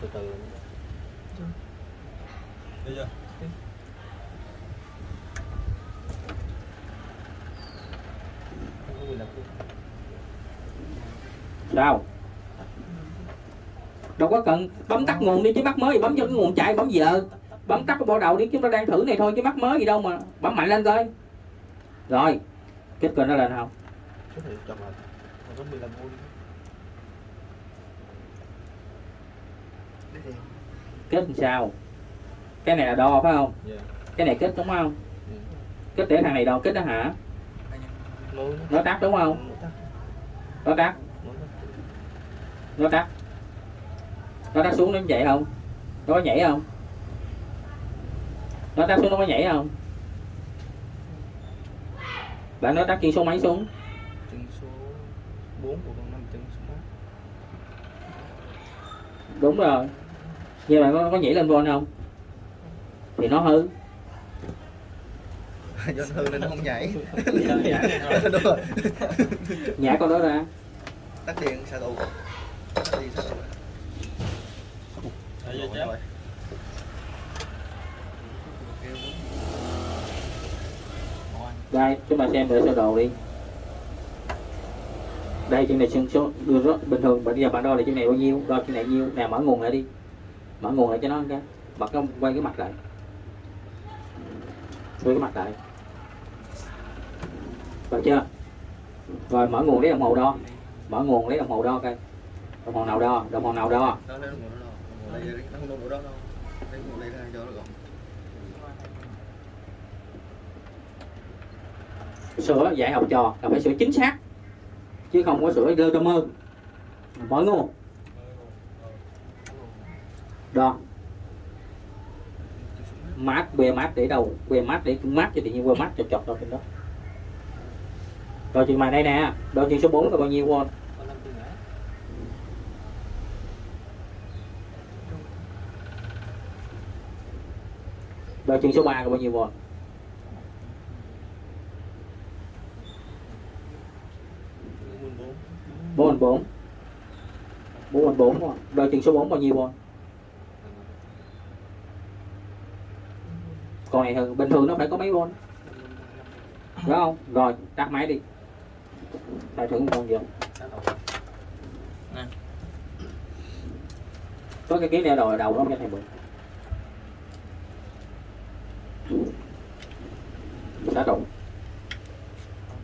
Từ từ Bây giờ. Không có quyền lực luôn sao đâu có cần bấm tắt nguồn đi chứ mắt mới thì bấm cho cái nguồn chạy bấm giờ bấm tắt cái bộ đầu đi chúng ta đang thử này thôi chứ mắt mới gì đâu mà bấm mạnh lên coi rồi kết quả nó lên không? Có thể chọn là Nó có 15 môn kết làm sao? Cái này là đo phải không? Dạ. Cái này kết đúng không? Ừ. kết để thằng này đo kết đó hả? Nó tắt đúng không? Nó tắt. Nó tắt nó tắt xuống nó chạy không? Nó có nhảy không? Nó tắt xuống nó có nhảy không? Bạn nó tắt chuyên số mấy xuống? Chân số 4 của con 5 chân số 3 đúng rồi. Nhưng mà nó có nhảy lên von không? Thì nó hư. Do nó hư nên nó không nhảy. Đúng rồi. nhả con đó ra. Tắt điện. Tắt điện xả tụ. Rồi, rồi. đây chúng ta xem về sơ đồ đi. Đây trên này chân số đưa rất bình thường bây giờ bạn đo là trên này bao nhiêu đo trên này nhiêu. Nè mở nguồn lại đi. Mở nguồn lại cho nó cái bật cái quay cái mặt lại. Quay cái mặt lại. Được chưa? Rồi mở nguồn lấy đồng hồ đo. Mở nguồn lấy đồng hồ đo coi. Đồng hồ nào đo? Đồng hồ nào đo đây, nó không đồng hồ đó đâu. Lấy đồng đây ra cho nó gọn. sửa dạy học trò là phải sửa chính xác chứ không có sửa lơ cho mơ mở nguồn đo mát que mát để đầu, que mát để mát cho tự nhiên que mát chọc chọc đâu trên đó rồi chuyện mày đây nè đo chuyện số 4 là bao nhiêu volt? Đo chân số 3 là bao nhiêu won bốn anh bốn. Bốn anh bốn đo chân số 4 bao nhiêu won con này thường bình thường nó phải có mấy won đúng không? Rồi tắt máy đi. Thầy thử con gì có cái kiến đeo đầu đầu đó cho thầy mượn đã đủ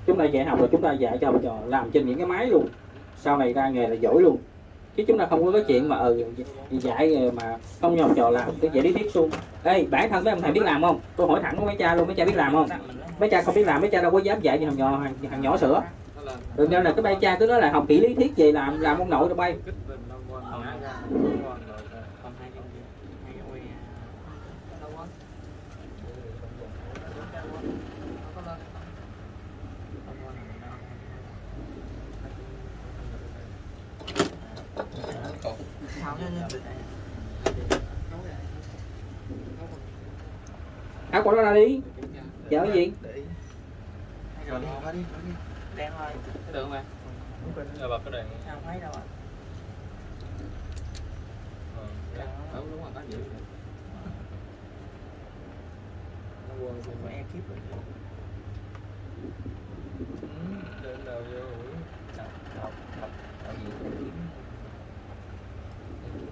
chúng ta dạy học rồi chúng ta dạy cho học trò làm trên những cái máy luôn. Sau này ra nghề là giỏi luôn. Chứ chúng ta không có cái chuyện mà ừ dạy mà không cho học trò làm cái dạy lý thuyết xuông ê bản thân mấy ông thầy biết làm không? Tôi hỏi thẳng với mấy cha luôn mấy cha biết làm không? Mấy cha không biết làm mấy cha đâu có dám dạy cho thằng nhỏ thằng, thằng nhỏ sữa đừng nên là cái bay cha cứ nói là học kỹ lý thuyết về làm làm ông nội đâu bay. Áo của nó ra đi Dạ cái gì rồi đi qua đi đen thôi được không em rồi bật cái đèn không thấy đâu ạ ờ đúng rồi có gì nó quên xem e kiếp rồi lên đầu vô học học ở gì kiếm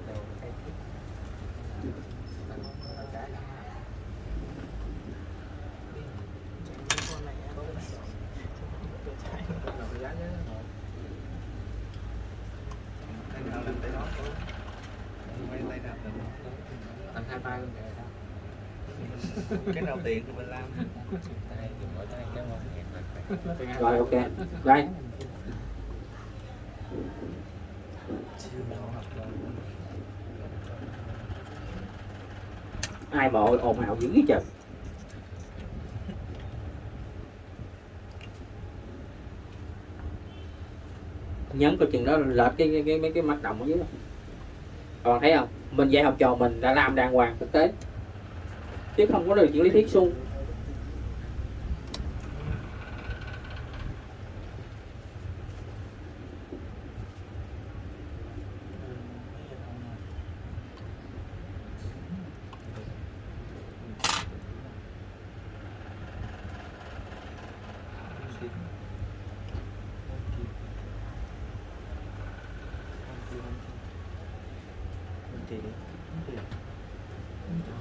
đầu e kiếp anh hai tay luôn kìa cái nào tiền thì mình làm. Rồi, ok. Đây. Ai mà ồn ào dữ trời? Nhấn coi chừng đó lệch cái cái cái mấy cái mắt động ở dưới đó. còn thấy không? Mình dạy học trò mình đã làm đàng hoàng thực tế chứ không có được những lý thuyết suông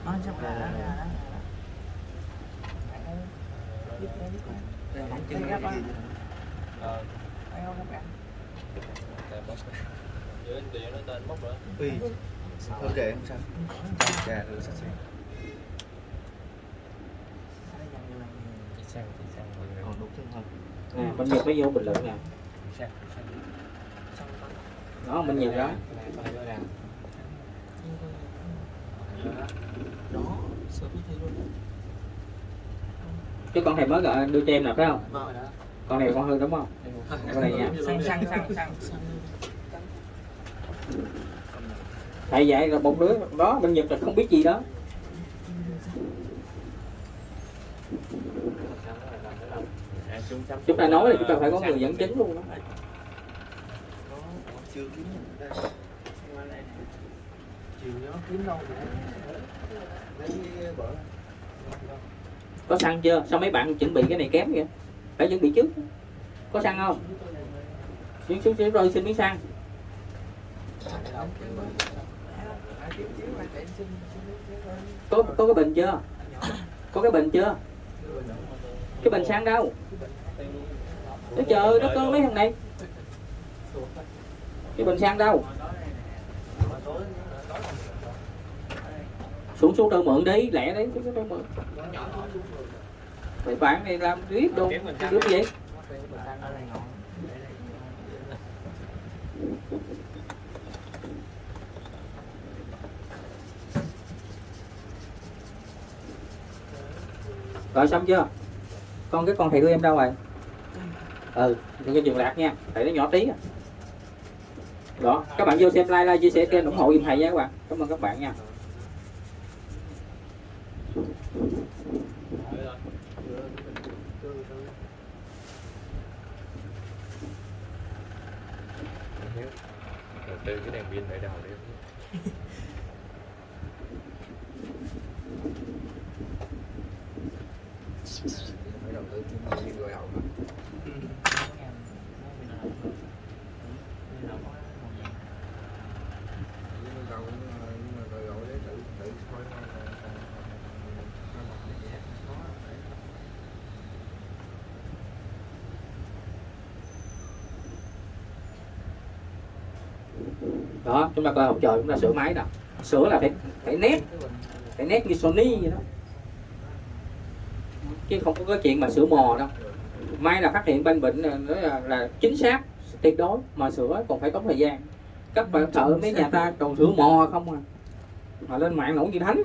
nó sắp ra ra ra Không Cái chân gấp á. gì Ờ. Thấy không các bạn? Dưới điện nó tên mốc nữa Ui Ok không sao Chà rồi sạch sẽ còn đúng chân không à, mình nhật mới vô bình luận nè. Đó mình nhật đó Đó Sơ biết thi luôn. Chứ con thầy mới gọi đưa cho em nè phải không? Vâng. Con này con hơn đúng không? Con này nha. Xăng xăng xăng xăng. thầy dạy là một đứa đó bên nhật là không biết gì đó chúng ta nói là chúng ta phải có người dẫn chứng luôn đó. Chưa kiếm đây Chiều nó kiếm đâu Lấy có xăng chưa? Sao mấy bạn chuẩn bị cái này kém vậy? Phải chuẩn bị trước. Có xăng không? Xuống xuống xuống rồi xin miếng xăng. Có có cái bình chưa? Có cái bình chưa? cho bình xăng đâu? Để chờ đất ơi mấy thằng này. Cái bình xăng đâu? Xuống xuống đâu mượn đi, lẻ đấy mượn. Mày bạn này làm biết đâu, đứa gì Rồi xong chưa? Con cái con thầy đưa em đâu rồi ừ. Đừng có dừng lạc nha thầy nó nhỏ tí à. Đó các bạn vô xem like like chia sẻ kênh ủng hộ giùm thầy nha các bạn. Cảm ơn các bạn nha. Đầu tư cái đèn pin để đầu đi phải đầu tư cái gì rồi hậu nhưng mà gầu nhưng mà rồi gầu đấy tự tự thôi thôi còn còn còn một cái gì khó đấy đó chúng ta coi học trời chúng ta sửa máy nè sửa là phải phải nét phải nét như Sony vậy đó chứ không có cái chuyện mà sửa mò đâu may là phát hiện ban bệnh là, là, là chính xác tuyệt đối mà sửa còn phải tốn thời gian các bạn thợ mấy nhà ta còn sửa mò không à mà lên mạng nổi như thánh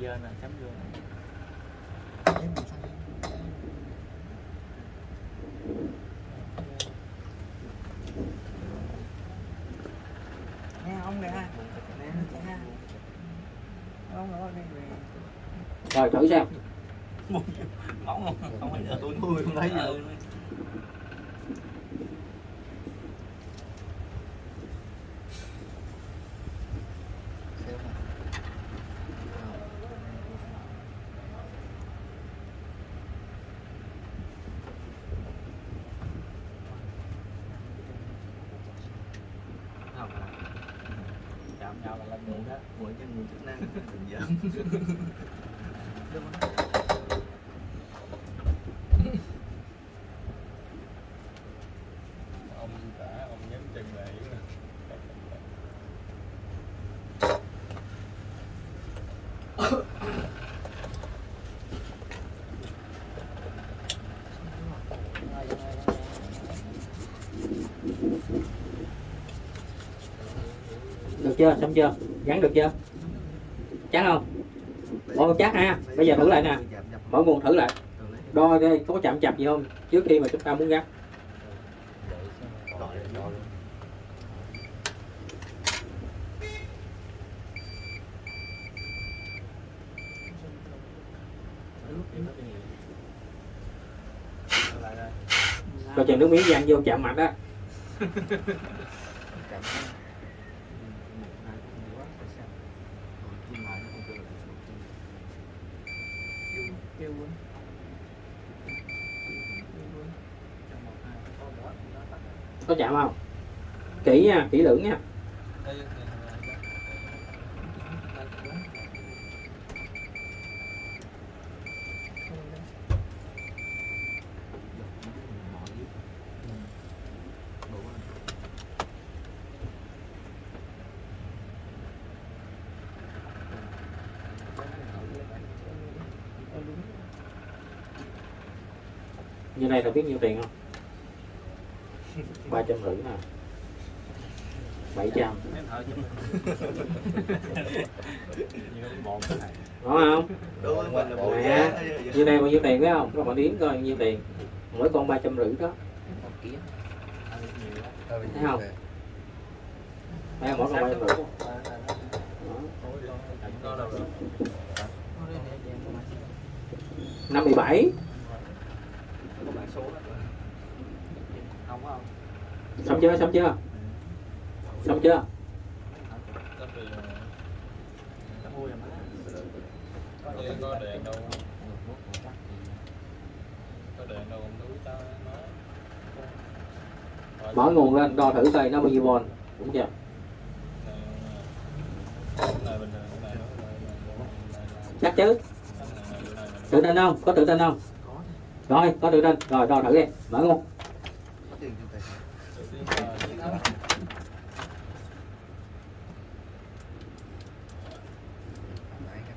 dơ nè, chấm vô nè. em mình xanh Nghe ông nè. Nè, cha. Ông ở đây về. rồi thử xem Ông không không phải được. tôi nuôi không thấy gì Ừ. Xem nào. Không à. Chạm nhau là lên mũi đó. mỗi chân người chức năng mình giỡn ông cả ông nhấn chân lại được chưa? Xong chưa? Gắn được chưa? Chắc không? Ô chắc ha. Bây giờ thử lại nè. mở nguồn thử lại. Đo đây có chạm chập gì không? Trước khi mà chúng ta muốn gắn. Coi chừng nước miếng văng vô chạm mặt đó Kêu quên có chạm không? Kỹ nha, kỹ lưỡng nha. Như này là biết nhiêu tiền không? Trăm rưỡi nè. Bảy trăm. Đúng không? Nè, giá. như này bao nhiêu tiền biết không? Các bạn đếm coi bao nhiêu tiền. Mỗi con ba trăm rưỡi đó. Thấy không? đây mỗi con ba trăm rưỡi. Năm mươi bảy có bản số đó Không có không? xong chưa? Xong chưa? Xong chưa? Mở nguồn lên, đo thử coi nó bao nhiêu volt đúng chưa? Chắc chứ. Tự tin không? Có tự tin không? Rồi, có tự tin. Rồi, đo thử đi. Mở nguồn có tiền trong tài khoản Đấy, cái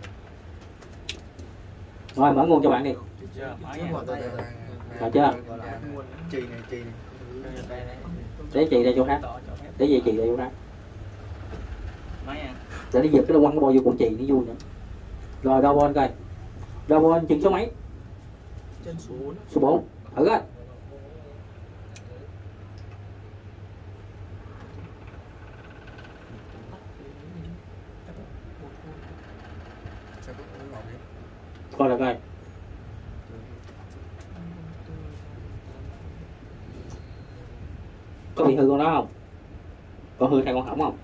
rồi mở nguồn cho bạn đi. Rồi chưa? Để chị ra chỗ khác. Để gì chị lại vô ra mấy à để đi giật cái đồ quăng cái bò vô của chị, nó vui nữa. Rồi đo bon coi. Đo bon chừng số mấy? Số 4 thử coi là coi có bị hư con đó không có hư thay con hỏng không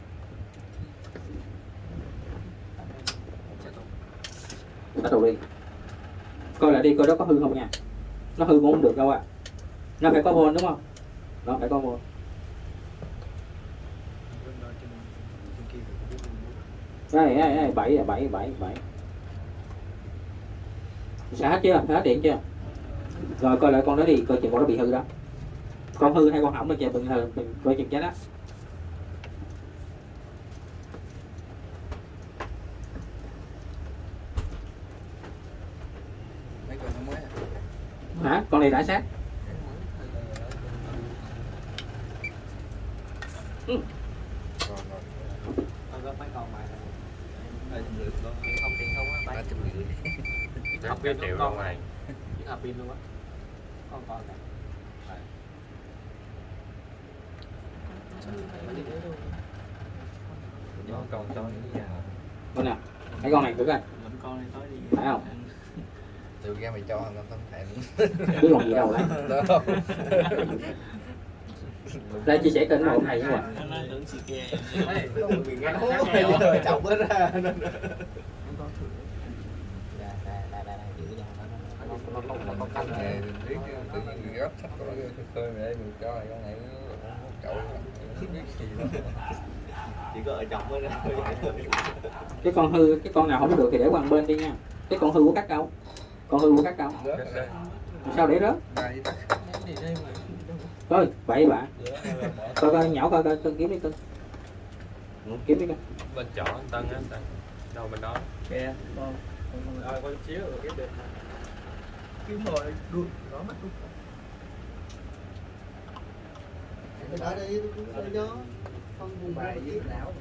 bắt đầu đi. Coi lại đi, coi đó có hư không nha. Nó hư cũng không được đâu ạ. À. nó phải có vôn đúng không? Nó phải có vôn đây đây đây bảy à, bảy bảy bảy. Xả hết chưa? Xả hết điện chưa? Rồi, coi lại con đó đi, coi chừng con đó bị hư đó. Con hư hay con hỏng là chờ bình thường coi chừng cái đó mấy con nó mới à hả con này đã sát Con có mấy con mà Ờ, rưỡi con không tiền không á cái triệu hợp pin luôn á con còn cả Nó còn cho những già con nào? Mấy con này thử coi con này tới đi Phải không? Từ ra mày cho nó không thèm biết còn gì đâu lấy đây chia sẻ kênh của thầy nhé mà Nó nói tưởng xì kè bị ngáo rồi chồng hết ra này này này Chỉ có ở chồng mới ra. Cái con hư cái con nào không được thì để qua một bên đi nha. Cái con hư của cắt đâu con hư của cắt đâu sao để đó? Đây. Để đây mà coi vậy bả coi coi nhỏ coi coi kiếm đi cưng Ừ, kiếm đi cưng Bên chỗ anh Tân á anh Tân Đâu bên đó. Kè con Rồi con xíu rồi cái được. Kiếm rồi đuôi nó mắt luôn. Cái đó đi cái đó không buồn bài với não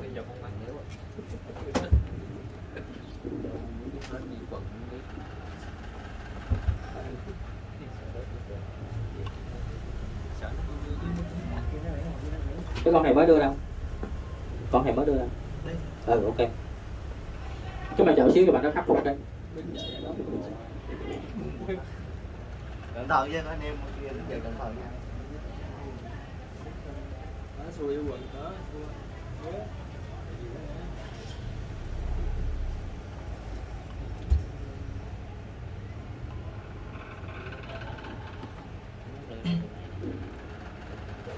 Bây giờ con bằng nếu cái con này mới đưa đâu? Con này mới đưa đâu? Ừ ok. Chúng mày chờ xíu cho bạn nó khắc phục đây. Cẩn thận chứ anh em kia đến giờ cẩn thận nha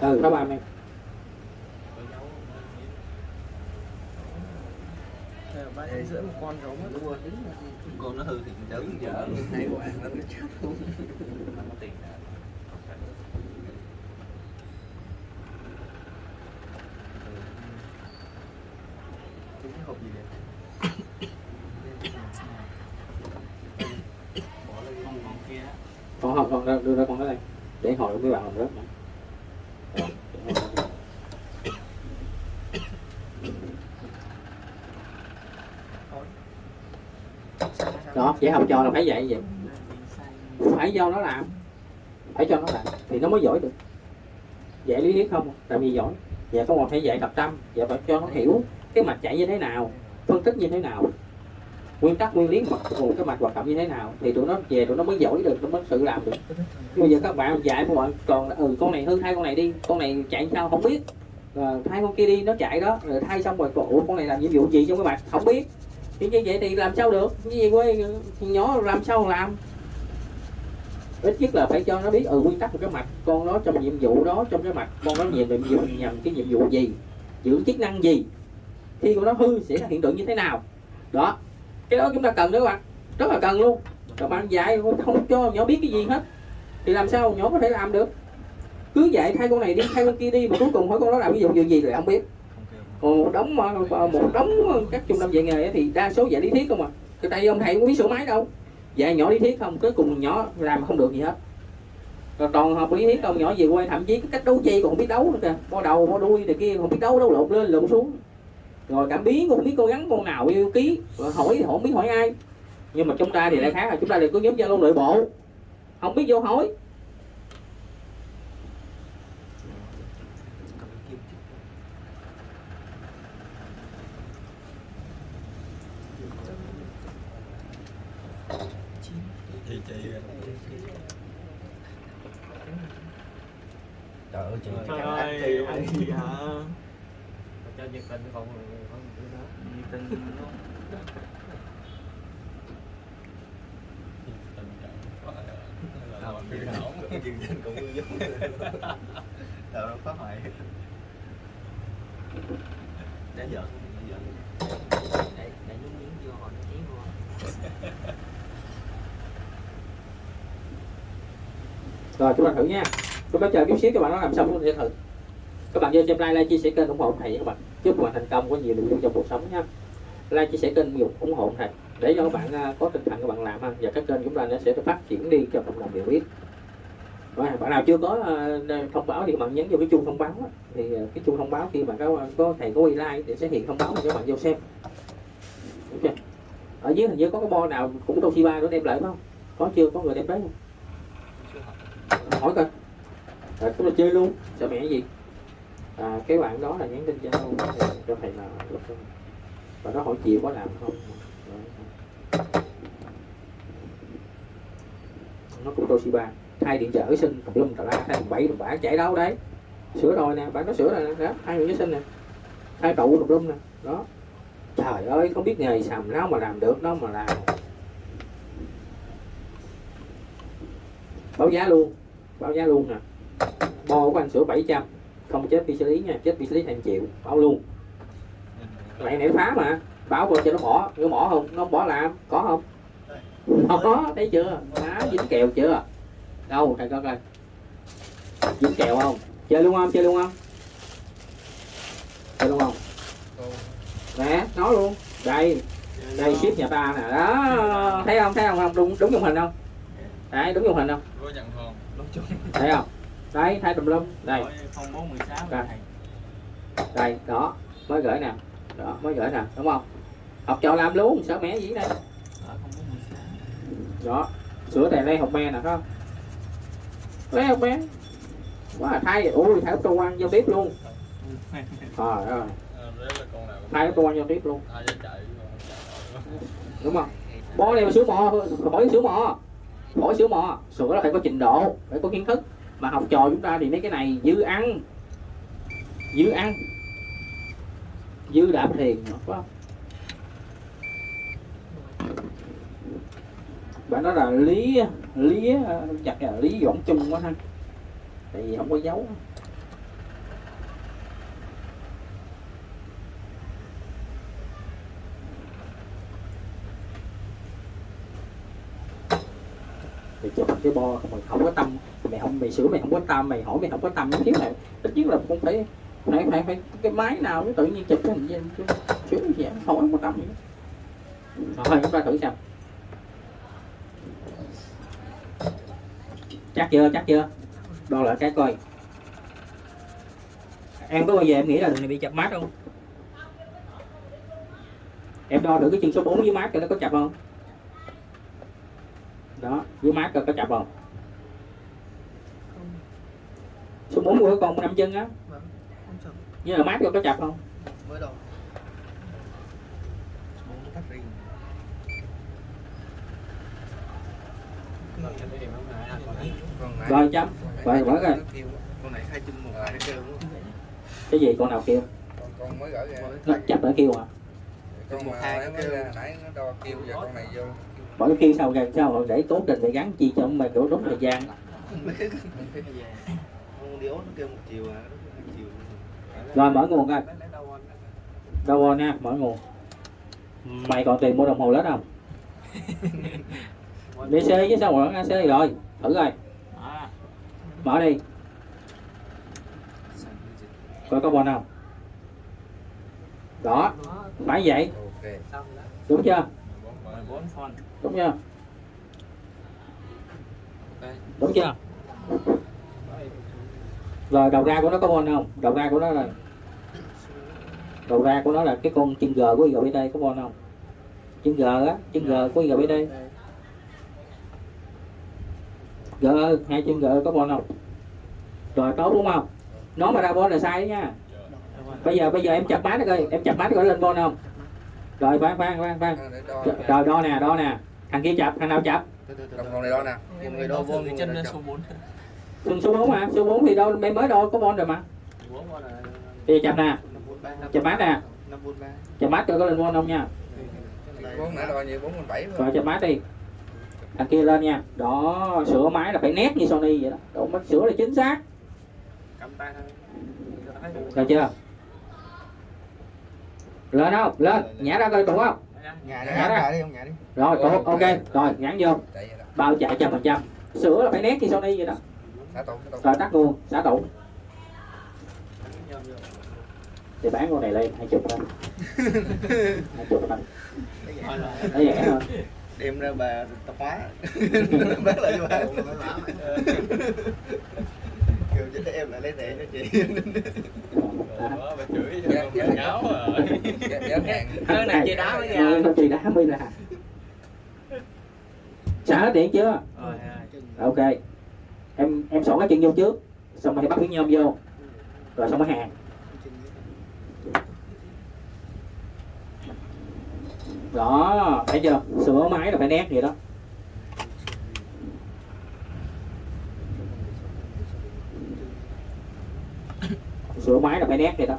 ừ đó ba em ba rưỡi một con rồi mất đúng rồi con nó hư thì mình dở giờ luôn hai quả nó chết luôn không có tiền nào cái hộp gì vậy con con kia con đưa- ra con đó đây để hỏi với bạn làm đó nữa Rồi, để hồi đó học dạy học trò là phải dạy vậy. Phải do nó làm. Phải cho nó làm. Thì nó mới giỏi được. Dạy lý thuyết không? Tại vì giỏi. Dạ có một phải dạy tập tâm. Dạ phải cho nó hiểu cái mạch chạy như thế nào, phân tích như thế nào, nguyên tắc, nguyên lý mặt của cái mạch hoạt động như thế nào. Thì tụi nó về tụi nó mới giỏi được, nó mới sự làm được. Bây giờ các bạn dạy các bạn còn ừ con này hư, thay con này đi. Con này chạy sao không biết. Rồi, thay con kia đi, nó chạy đó. Rồi thay xong rồi, cổ, con này làm nhiệm vụ gì trong cái mạch? Không biết thì như vậy thì làm sao được? Như vậy quê nhỏ làm sao làm? Ít nhất là phải cho nó biết ừ nguyên tắc của cái mặt con nó trong nhiệm vụ đó, trong cái mặt con nó nhiệm nhiệm vụ, nhằm cái nhiệm vụ gì? Giữ chức năng gì? Khi con nó hư sẽ là hiện tượng như thế nào? Đó. Cái đó chúng ta cần đó các bạn. Rất là cần luôn. Các bạn dạy không cho nhỏ biết cái gì hết. Thì làm sao nhỏ có thể làm được? Cứ dạy, thay con này đi, thay con kia đi, mà cuối cùng hỏi con nó làm cái vụ gì thì lại không biết một đống một đống ờ, các trung tâm dạy nghề thì đa số dạy lý thuyết không à. Cái tại vì ông thầy cũng biết sửa máy đâu. Dạy nhỏ lý thuyết không, cuối cùng nhỏ làm không được gì hết. Rồi còn học lý thuyết không nhỏ về quê, thậm chí cái cách đấu chi còn không biết đấu nữa kìa. Bo đầu bo đuôi này kia không biết đấu đấu lộn lên, lộn xuống. Rồi cảm biến cũng không biết cố gắn con nào yêu ký. Rồi hỏi thì không biết hỏi ai. Nhưng mà chúng ta thì lại khác là chúng ta lại có nhóm gia lô nội bộ. Không biết vô hỏi chị chị trời ơi chị Trời ơi, ăn gì hả? Cho nhiệt tình còn nữa. Nhiệt tình luôn. chương trình cũng vui giống Trời ơi, phá hoại đã giỡn. Để để nhúng miếng vô hồi nó vô. rồi chúng ta thử nha chúng ta chờ chút xíu các bạn nó làm xong chúng sẽ thử. Các bạn vô trong like, like chia sẻ kênh ủng hộ thầy các bạn. Chúc các bạn thành công có nhiều nội dung trong cuộc sống nha. Like chia sẻ kênh nhiều ủng hộ thầy. Để cho các bạn à, có tinh thần các bạn làm ha. Và các kênh chúng ta nó sẽ phát triển đi cho cộng đồng hiểu biết. Rồi, bạn nào chưa có à, thông báo thì các bạn nhấn vô cái chuông thông báo thì à, cái chuông thông báo khi mà có có thầy có like thì sẽ hiện thông báo cho các bạn vô xem. Ok. Ở dưới hình như có cái bo nào cũng Toshiba nó đem lại không? Có chưa? Có người đem tới không? Hỏi coi à, chúng ta chơi luôn. Sợ mẹ gì? À, cái bạn đó là nhắn tin cho cho thầy là lúc và nó hỏi chiều có làm không? Nó cũng Toshiba. Hai điện trở sinh tùm lum tà la hai bảy tùm bả chạy đâu đấy? Sửa rồi nè bạn nó sửa rồi nè đó hai người sinh nè. Hai trụ tùm lum nè đó. Trời ơi không biết nghề sầm nó mà làm được nó mà làm. Báo giá luôn báo giá luôn nè bo của anh sửa 700 không chết bị xử lý nha chết bị xử lý thành triệu báo luôn. Này nó phá mà báo coi cho nó bỏ nó bỏ không nó bỏ làm có không? Không có thấy chưa? Má dính kèo chưa? Đâu thầy coi coi. Dính kèo không? Chơi luôn không? Chơi luôn không? Chơi luôn không? Nè nói luôn. Đây đây ship nhà ta nè. Đó thấy không thấy không không? Đúng đúng trong hình không? Đấy đúng trong hình không? Thấy không đấy thấy tùm lum đây. 416 Đây. đó. Mới gửi nè. Đó mới gửi nè đúng không? Học trò làm luôn sợ mẹ gì đây? Ở phong 416. đó sửa đèn đây học me nè không? Lấy học me quá là thay ui thay cơ quan giao tiếp luôn. Ờ à, thay cơ quan giao tiếp luôn. Không đúng không? Này mà sửa mò hỏi sửa mò. Hỏi sửa mò. Sửa là phải có trình độ phải có kiến thức mà học trò chúng ta thì mấy cái này, dư ăn. Dư ăn. Dư đạp thiền phải không bạn nói là lý lý chặt là lý doãn chung quá ha. Tại vì không có dấu mày chụp cái bo mày không có tâm mày không mày sửa mày không có tâm mày hỏi mày không có tâm nó thiếu này ít nhất là cũng phải phải phải, phải cái máy nào nó tự nhiên chụp cái hình chứ chứ gì vậy hỏi không có tâm gì thôi chúng ta thử xem. Chắc chưa chắc chưa? Đo lại cái coi. Em có bao giờ em nghĩ là đường này bị chập mát không? Em đo thử cái chân số 4 với mát thì nó có chập không? Đó với mát coi có chập không. Số 4 của con năm chân á. Vâng, nhưng mà mát coi có chập không Mới đầu. này rồi chấm. Rồi mở coi con này hai chân một hai kêu luôn. Cái gì con nào kêu? Con con mới gửi ra. Nó chập nó kêu à. Con mà nãy mới nãy nó đo kêu giờ con này vô cái kêu sao gần sao rồi để cố tình để gắn chi cho mày đổ đúng thời gian. Rồi mở nguồn coi. Đâu rồi nha mở nguồn. Mày còn tiền mua đồng hồ led không? DC chứ sao mà AC rồi? Thử À, mở. Đi. Coi có bon không? Đó phải vậy. Đúng chưa 14 phone. đúng chưa? Ok. đúng chưa? Rồi đầu ra của nó có bon không? Đầu ra của nó là đầu ra của nó là cái con chân g của IGBD có bon không? Chân g á chân g của IGBD g hai chân g có bon không? Rồi tốt đúng không? Nó mà ra bon là sai đó nha. Bây giờ bây giờ em chặt mát nó coi em chặt mát có lên bon không rồi khoan khoan khoan khoan. Đo rồi đo nè đo nè. Thằng kia chập thằng nào chập? Đồng con này đo nè. Người đo vô cái chân lên số 4 Xuân số 4 mà số 4 thì đâu em mới đo có bon rồi mà. Thì chập nè. Chập mát nè. Chập mát coi có lên bon không nha. Bốn nãy đo như bốn mươi bảy rồi chập mát đi. Thằng kia lên nha. Đó sửa máy là phải nét như Sony vậy đó. Độ mắt sửa là chính xác. Cầm tay thôi. Được chưa lên không? Lên. Nhả ra coi tủ không? Nhả nhả ra. đi không nhả đi. Rồi tủ ok. rồi nhắn vô. Bao chạy trăm phần trăm. Sửa là phải nét như Sony vậy đó. Tụ tụ rồi tắt luôn. Xả tủ. Thì bán con này lên hai chục thôi. Hai chục thôi. Thấy rẻ hơn Đem ra bà tập hóa. Bán lại cho bà Kêu cho em lại lấy rẻ cho chị. Đó, bà chửi Dạ, dạ. à? Hơn này chơi đá Ừ, nhau không chị đá mới là xả hết điện chưa? Rồi ok. Em em xỏ cái chân vô trước xong rồi bắt miếng nhôm vô. Rồi xong mới hàng. Đó thấy chưa? Sửa máy là phải nét vậy đó sửa máy là phải nét vậy đó.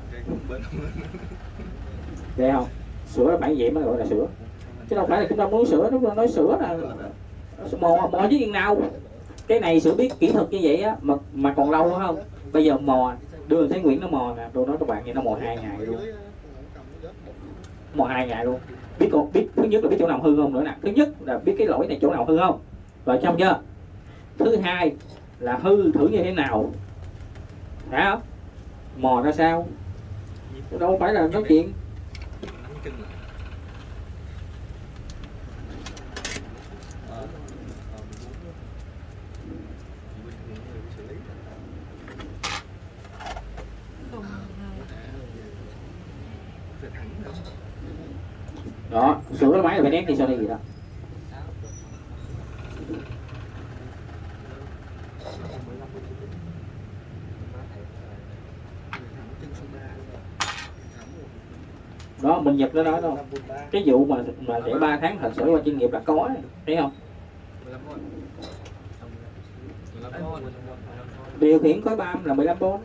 Thấy không? Sửa là phải vậy mới gọi là sửa. Chứ đâu phải là chúng ta muốn sửa chúng ta nói sửa là mò mò chứ chừng nào. Cái này sửa biết kỹ thuật như vậy á, mà mà còn lâu không? Bây giờ mò, đưa thấy Nguyễn nó mò nè, tôi nói các bạn vậy nó mò hai ngày luôn. Mò hai ngày luôn. Biết còn, biết, thứ nhất là biết chỗ nào hư không nữa nè. Thứ nhất là biết cái lỗi này chỗ nào hư không? Rồi xong chưa? Thứ hai là hư thử như thế nào? Phải không? Mò ra sao? Đâu phải là nói chuyện. Đó, sửa cái máy là phải nét đi sao đây gì đó. Mình nhập nó đó đâu cái vụ mà mà để 3 tháng hành xử qua chuyên nghiệp là có ấy, thấy không? Điều khiển khối ba là 15 bốn.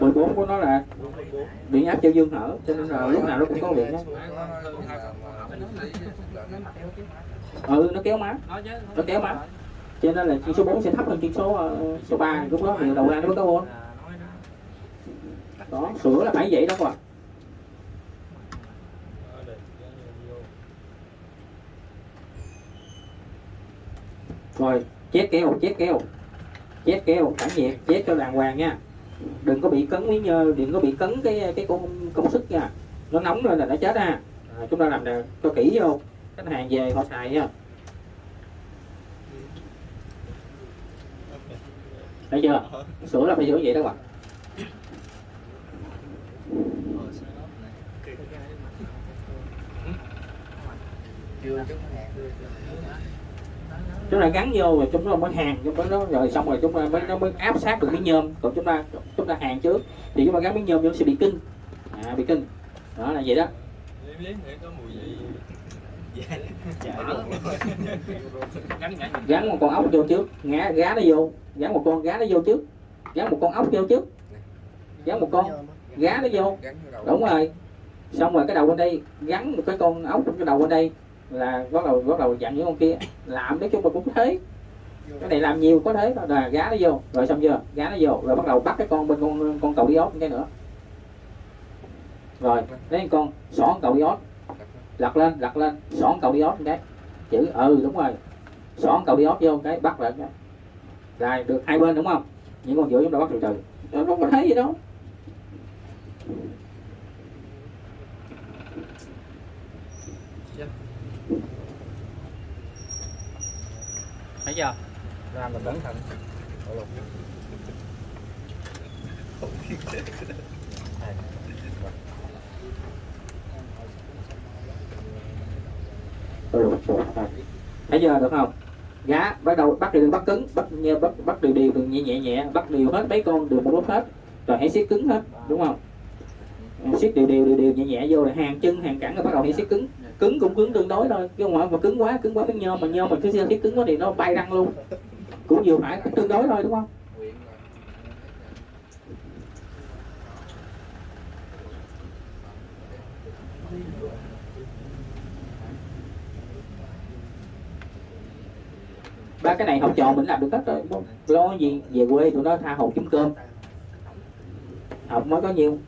mười bốn của nó là điện áp cho dương hở cho nên là lúc nào nó cũng có điện đó ừ nó kéo má nó kéo má cho nên là chuyên số 4 sẽ thấp hơn chuyên số ờ, số 3 lúc đó thì đầu ra nó mới có vốn. Đó sửa là phải vậy đó các bạn. Rồi chết kéo chết kéo chết kéo cảm nhiệt chết cho đàng hoàng nha. Đừng có bị cấn miếng nhơ đừng có bị cấn cái cái công công sức nha. Nó nóng lên là nó chết ha. À, chúng ta làm được cho kỹ vô. Khách hàng về họ xài nha thấy chưa? Sửa là phải sửa vậy đó các bạn. Chúng ta gắn vô rồi chúng ta mới hàng chúng ta nó rồi xong rồi chúng ta mới nó mới áp sát được miếng nhôm. Còn chúng ta chúng ta hàng trước. Thì chúng ta gắn miếng nhôm vô nó sẽ bị kinh. À bị kinh. Đó là vậy đó gắn một con ốc vô trước. Ngá gá nó vô. Gắn một con gá nó vô trước. Gắn một con ốc vô trước. Gắn một con gá nó vô. Đúng rồi. Xong rồi cái đầu bên đây gắn một cái con ốc cái đầu bên đây là bắt đầu bắt đầu dặn những con kia. Làm nói chung là cũng thế. Cái này làm nhiều có thế. Đó là gá nó vô. Rồi xong chưa? Gá nó vô. Rồi bắt đầu bắt cái con bên con con cầu diốt cái nữa. Rồi lấy con xỏ cầu diốt lật lên lật lên. Xõn cầu đi ốt cái. Chữ ừ đúng rồi. Xõn cầu đi ốt vô cái, bắt lại cái. Rồi, được hai bên, đúng không? Những con giữa chúng ta bắt được từ. Nó không có thấy gì đâu. Dạ. Thấy chưa? Ra mình cẩn thận. Ủa luôn Ừ, thấy chưa, được không? Gá bắt đầu bắt đều bắt cứng, bắt nhẹ bắt bắt đều đều, nhẹ nhẹ nhẹ, bắt đều hết, mấy con đều một lúc hết, rồi hãy siết cứng hết, đúng không? À, siết đều đều đều đều, nhẹ nhẹ vô là hàng chân, hàng cẳng rồi bắt đầu hãy siết cứng. Cứng cũng cứng tương đối thôi, chứ không phải mà cứng quá cứng quá cái nhôm, mà nhôm mà cứ siết cứng quá thì nó bay răng luôn. Cũng vừa phải tương đối thôi, đúng không? Ba cái này học trò mình làm được hết rồi. Lo gì? Về quê tụi nó tha hồ kiếm cơm. Học mới có nhiêu?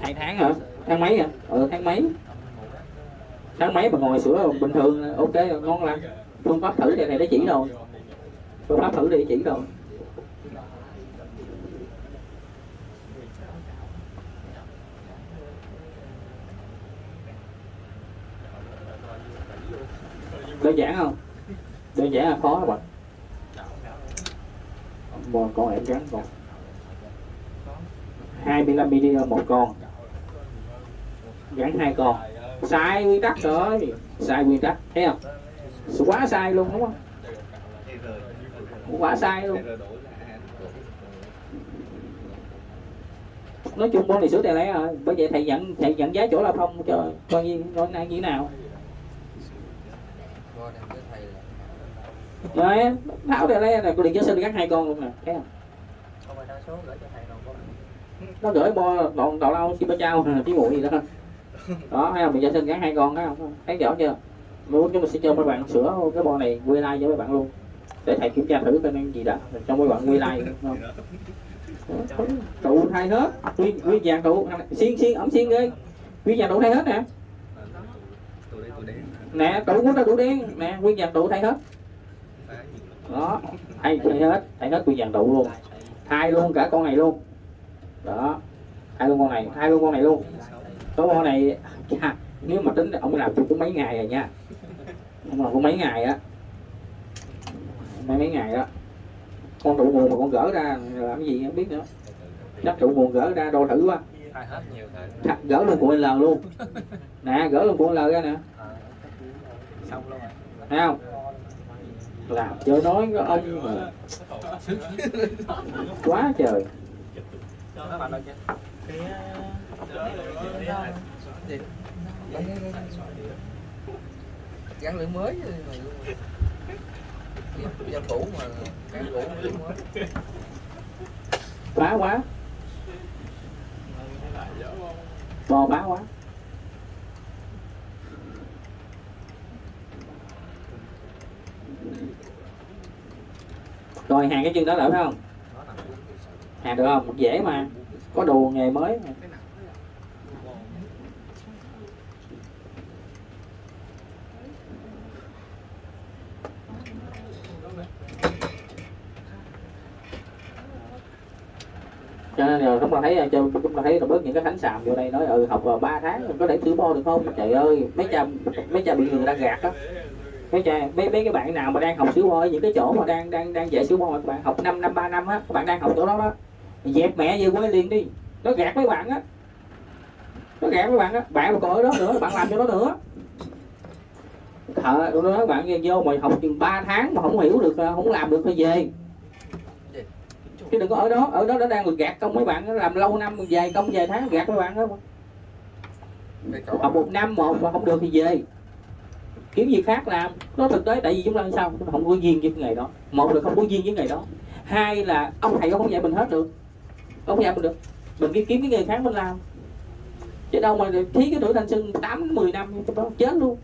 Hai tháng hả? Tháng mấy hả ừ tháng mấy. Tháng mấy mà ngồi sửa bình thường, ok, ngon lắm. Phương pháp thử đây này đã chỉ rồi. Phương pháp thử đi chỉ rồi. Đơn giản không? Đơn giản là khó các bạn một con em gắn con. 25 mm một con. Gắn hai con. Sai nguyên tắc rồi. Sai nguyên tắc. Thấy không? Quá sai luôn, đúng không? Quá sai luôn. Nói chung con này sửa tè lé rồi. Bởi vậy thầy nhận thầy nhận giá chỗ là không cho coi như coi nay như thế nào. Rồi tháo tè lé này cô điện cho sinh gắn hai con luôn nè thấy không? Cho nó gửi bo đoạn đoạn lâu khi ba trao tí bụi gì đó. Đó thấy không? Mình gia sinh gắn hai con đó không? Thấy rõ chưa? Muốn chúng mình sẽ cho mấy bạn sửa cái bo này quy like cho mấy bạn luôn. Để thầy kiểm tra thử coi năng gì đã cho mấy bạn quy like không? Trụ thay hết. Nguyên nguyên vàng trụ xiên xiên ẩm xiên ghê nguyên vàng trụ thay hết nè. Đây nè trụ của ta trụ đen. Nè nguyên vàng trụ thay hết đó thay thay hết thay hết nguyên vàng trụ luôn. Thay luôn cả con này luôn. Đó thay luôn con này thay luôn con này luôn. Cái con này chà, nếu mà tính ông làm chung cũng mấy ngày rồi nha. Ông làm cũng mấy ngày á. Mấy mấy ngày đó con trụ nguồn mà con gỡ ra làm cái gì không biết nữa. Chắc trụ nguồn gỡ ra đo thử quá. Thật, gỡ luôn cuộn L luôn. Nè gỡ luôn cuộn L ra nè. Xong luôn rồi. Thấy không làm chơi nói có ông mà. Quá trời. Cho gắn lưỡi mới chứ mà da cũ mà gắn cũ mới. Bá quá. Bò bá quá rồi, hàng cái chân đó lại phải không? Hàng được không? Dễ mà. Có đồ nghề mới mà. cho nên là chúng ta thấy, cho chúng ta thấy là bớt những cái thánh sàm vô đây, nói ừ học 3 tháng có thể thử bo được không? Trời ơi, mấy cha mấy cha bị người ta gạt đó mấy cha mấy mấy cái bạn nào mà đang học sửa bo ở những cái chỗ mà đang đang đang dạy sửa bo mà các bạn học 5 năm 3 năm á các bạn đang học chỗ đó đó dẹp mẹ về quê liền đi. Nó gạt mấy bạn á. Nó gạt mấy bạn á. Bạn mà còn ở đó nữa bạn làm cho nó nữa. Thợ tôi nói bạn vô mà học chừng 3 tháng mà không hiểu được không làm được phải về. Chứ đừng có ở đó ở đó nó đang được gạt công mấy bạn nó làm lâu năm về công về tháng gạt mấy bạn đó cái học một năm một mà không được thì về kiếm việc khác làm nó thực tế tại vì chúng ta làm sao không có duyên với cái nghề đó. Một là không có duyên với nghề đó. Hai là ông thầy không dạy mình hết được. Không dạy mình được. Mình đi kiếm cái nghề khác mình làm. Chứ đâu mà thí cái tuổi thanh xuân tám mười năm đó chết luôn.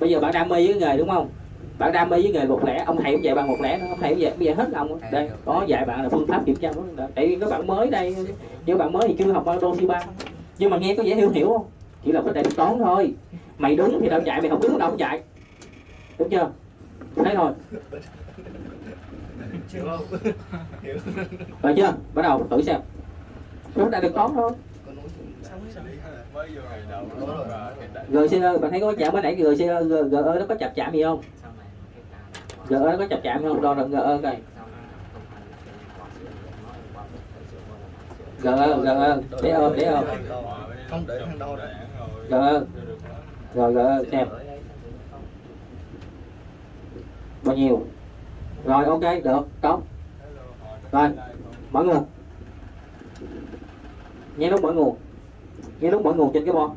Bây giờ bạn đam mê với nghề đúng không? Bạn đam mê với nghề một lẻ ông thầy cũng dạy bạn một lẻ nữa. Ông thầy cũng dạy, cũng dạy hết lòng đây có dạy bạn là phương pháp kiểm tra đó tại vì các bạn mới đây Nếu bạn mới thì chưa học bao đô ba. Nhưng mà nghe có dễ hiểu hiểu không? Chỉ là vấn đề toán thôi mày đúng thì tao chạy mày không đúng tao không chạy đúng chưa? Thấy thôi hiểu không hiểu rồi chưa? Bắt đầu, thử xem. Chúng ta được tốt thôi. Mới vô GCE bạn thấy có chạm mới nãy GCE GE nó có chập chạm gì không? Sau này nó có chập chạm không? Đo được gỡ coi. Gỡ gỡ để ôm để ôm không? Để thằng đo đấy rồi gỡ xem. bao nhiêu? Rồi ok được tốt rồi mở nguồn nhấn nút mở nguồn. Nhấn nút mở nguồn trên cái bo.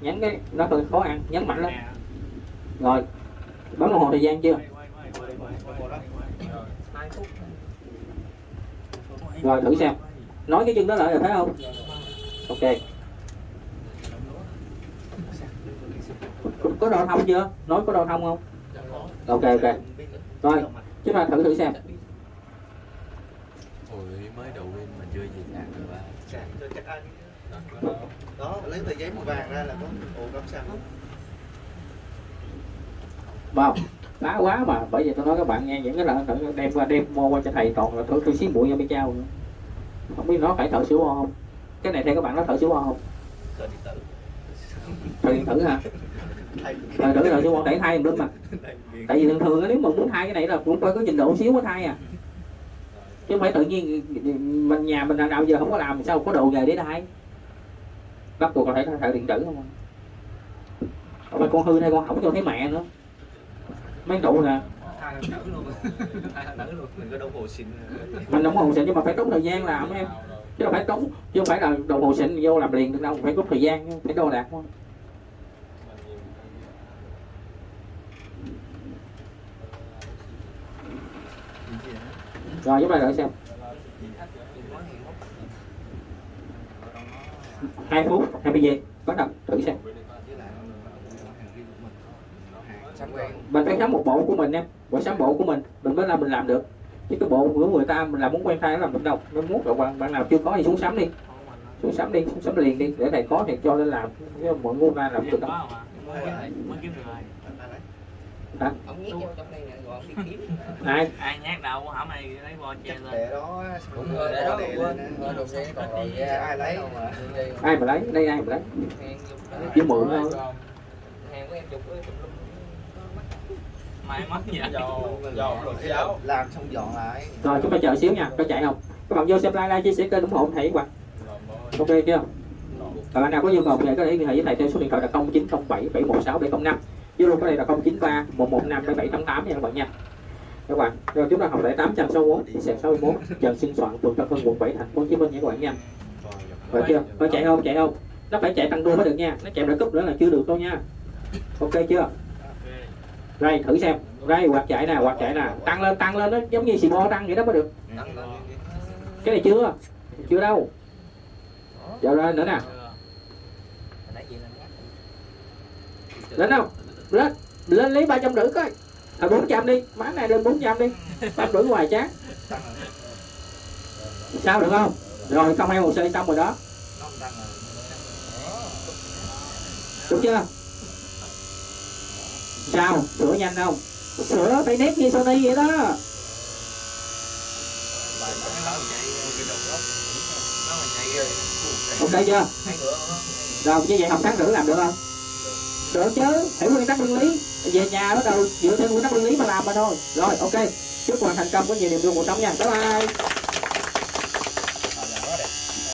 Nhấn cái nó hơi khó ăn nhấn mạnh lên. Rồi bấm đồng hồ thời gian chưa? Rồi. Thử xem. Nói cái chân đó lại là thấy không? Ok có, đo thông chưa? Nói có đo thông không? Ok ok. Rồi chúng ta thử thử xem. Ôi mới đầu pin mà chưa gì sạc được ba Sạc cho chắc ăn đó lấy tờ giấy màu vàng ra là có. Ổ cắm sạc vào đá quá mà. Bởi vì tôi nói các bạn nghe những cái là thử đem qua đem mua qua cho thầy toàn là thử thử xí bụi cho mấy trao nữa. không biết nó phải thở siêu bo không? Cái này theo các bạn nó thở siêu bo không? Cờ điện tử. Thử điện tử hả thử thử thở siêu bo để thay mình mà. Tại vì thường thường nếu mà muốn thay cái này là cũng phải có trình độ xíu mới thay à. Chứ không phải tự nhiên mình nhà mình nào giờ không có làm sao có đồ nghề để thay bắt buộc là phải thợ điện tử không à? không phải con hư hay con hỏng cho thấy mẹ nữa. Mấy trụ nè. Hai thằng nữ luôn. Hai thằng nữ luôn mình có đồng hồ xịn. Mình đồng hồ xịn nhưng mà phải tốn thời gian làm em. Chứ không phải tốn chứ không phải là đồng hồ xịn vô làm liền được đâu phải có thời gian phải đo đạc không rồi chúng ta đợi xem. Hai phút hai mươi giây. Bắt đầu thử xem. Mình phải sắm một bộ của mình em bộ sắm bộ của mình mình mới là mình làm được. Chứ cái bộ của người ta mình làm muốn quen thay làm được đâu. Nó muốn rồi bạn, bạn nào chưa có thì xuống sắm đi. Xuống sắm đi xuống sắm liền đi để này có thì cho lên làm. Chứ mọi ngu ra làm được đâu mới kiếm được rồi hả? Ông nhét vô trong đây nè gọi đi kiếm. Ai? Ai nhát đâu hả mày lấy bo che lên. để đó đúng rồi để đó để quên. quên đồng giấy còn rồi Ai ai lấy? mà ai mà lấy? Đây ai mà lấy? Hèn Chứ mượn thôi. Hèn của em chụp với chụp lum. Mai mất vậy. Làm xong dọn lại. Rồi chúng ta chờ xíu nha. Có chạy không? Các bạn vô xem like like chia sẻ kênh ủng hộ thầy bạn ok chưa còn bạn nào có nhu cầu thì có thể liên hệ với thầy theo số điện thoại là 0907 716 705 Zalo có đây là 093 115 788 nha các bạn nha. Các bạn, rồi chúng ta học tại 861 sàn 61 Trần Sinh Soạn phường Tân Hưng quận 7 thành phố Hồ Chí Minh nha các bạn nha. Rồi chưa? Có chạy không? Chạy không? Nó phải chạy tăng đua mới được nha. Nó chạy lại cúp nữa là chưa được đâu nha. Ok chưa? Đây thử xem. Đây quạt chạy nè, quạt chạy nè. Tăng lên tăng lên nó giống như xì bo tăng vậy đó mới được. Cái này chưa? Chưa đâu. Giờ lên nữa nè. Nãy lên không? Lên lên lấy ba trăm rưỡi coi. À bốn trăm đi má này lên bốn trăm đi. Ba rưỡi ngoài chán. Sao được không? Rồi không an hồ sơ xong rồi đó. Đúng chưa? Sao? Sửa nhanh không? Sửa phải nét như Sony vậy đó. Ok chưa? Rồi, như vậy học sáng rưỡi làm được không? Được chứ hiểu nguyên tắc nguyên lý. Về nhà bắt đầu dựa theo nguyên tắc nguyên lý mà làm mà thôi. Rồi, ok. Chúc hoàn thành công có nhiều niềm vui cuộc sống nha. Bye bye.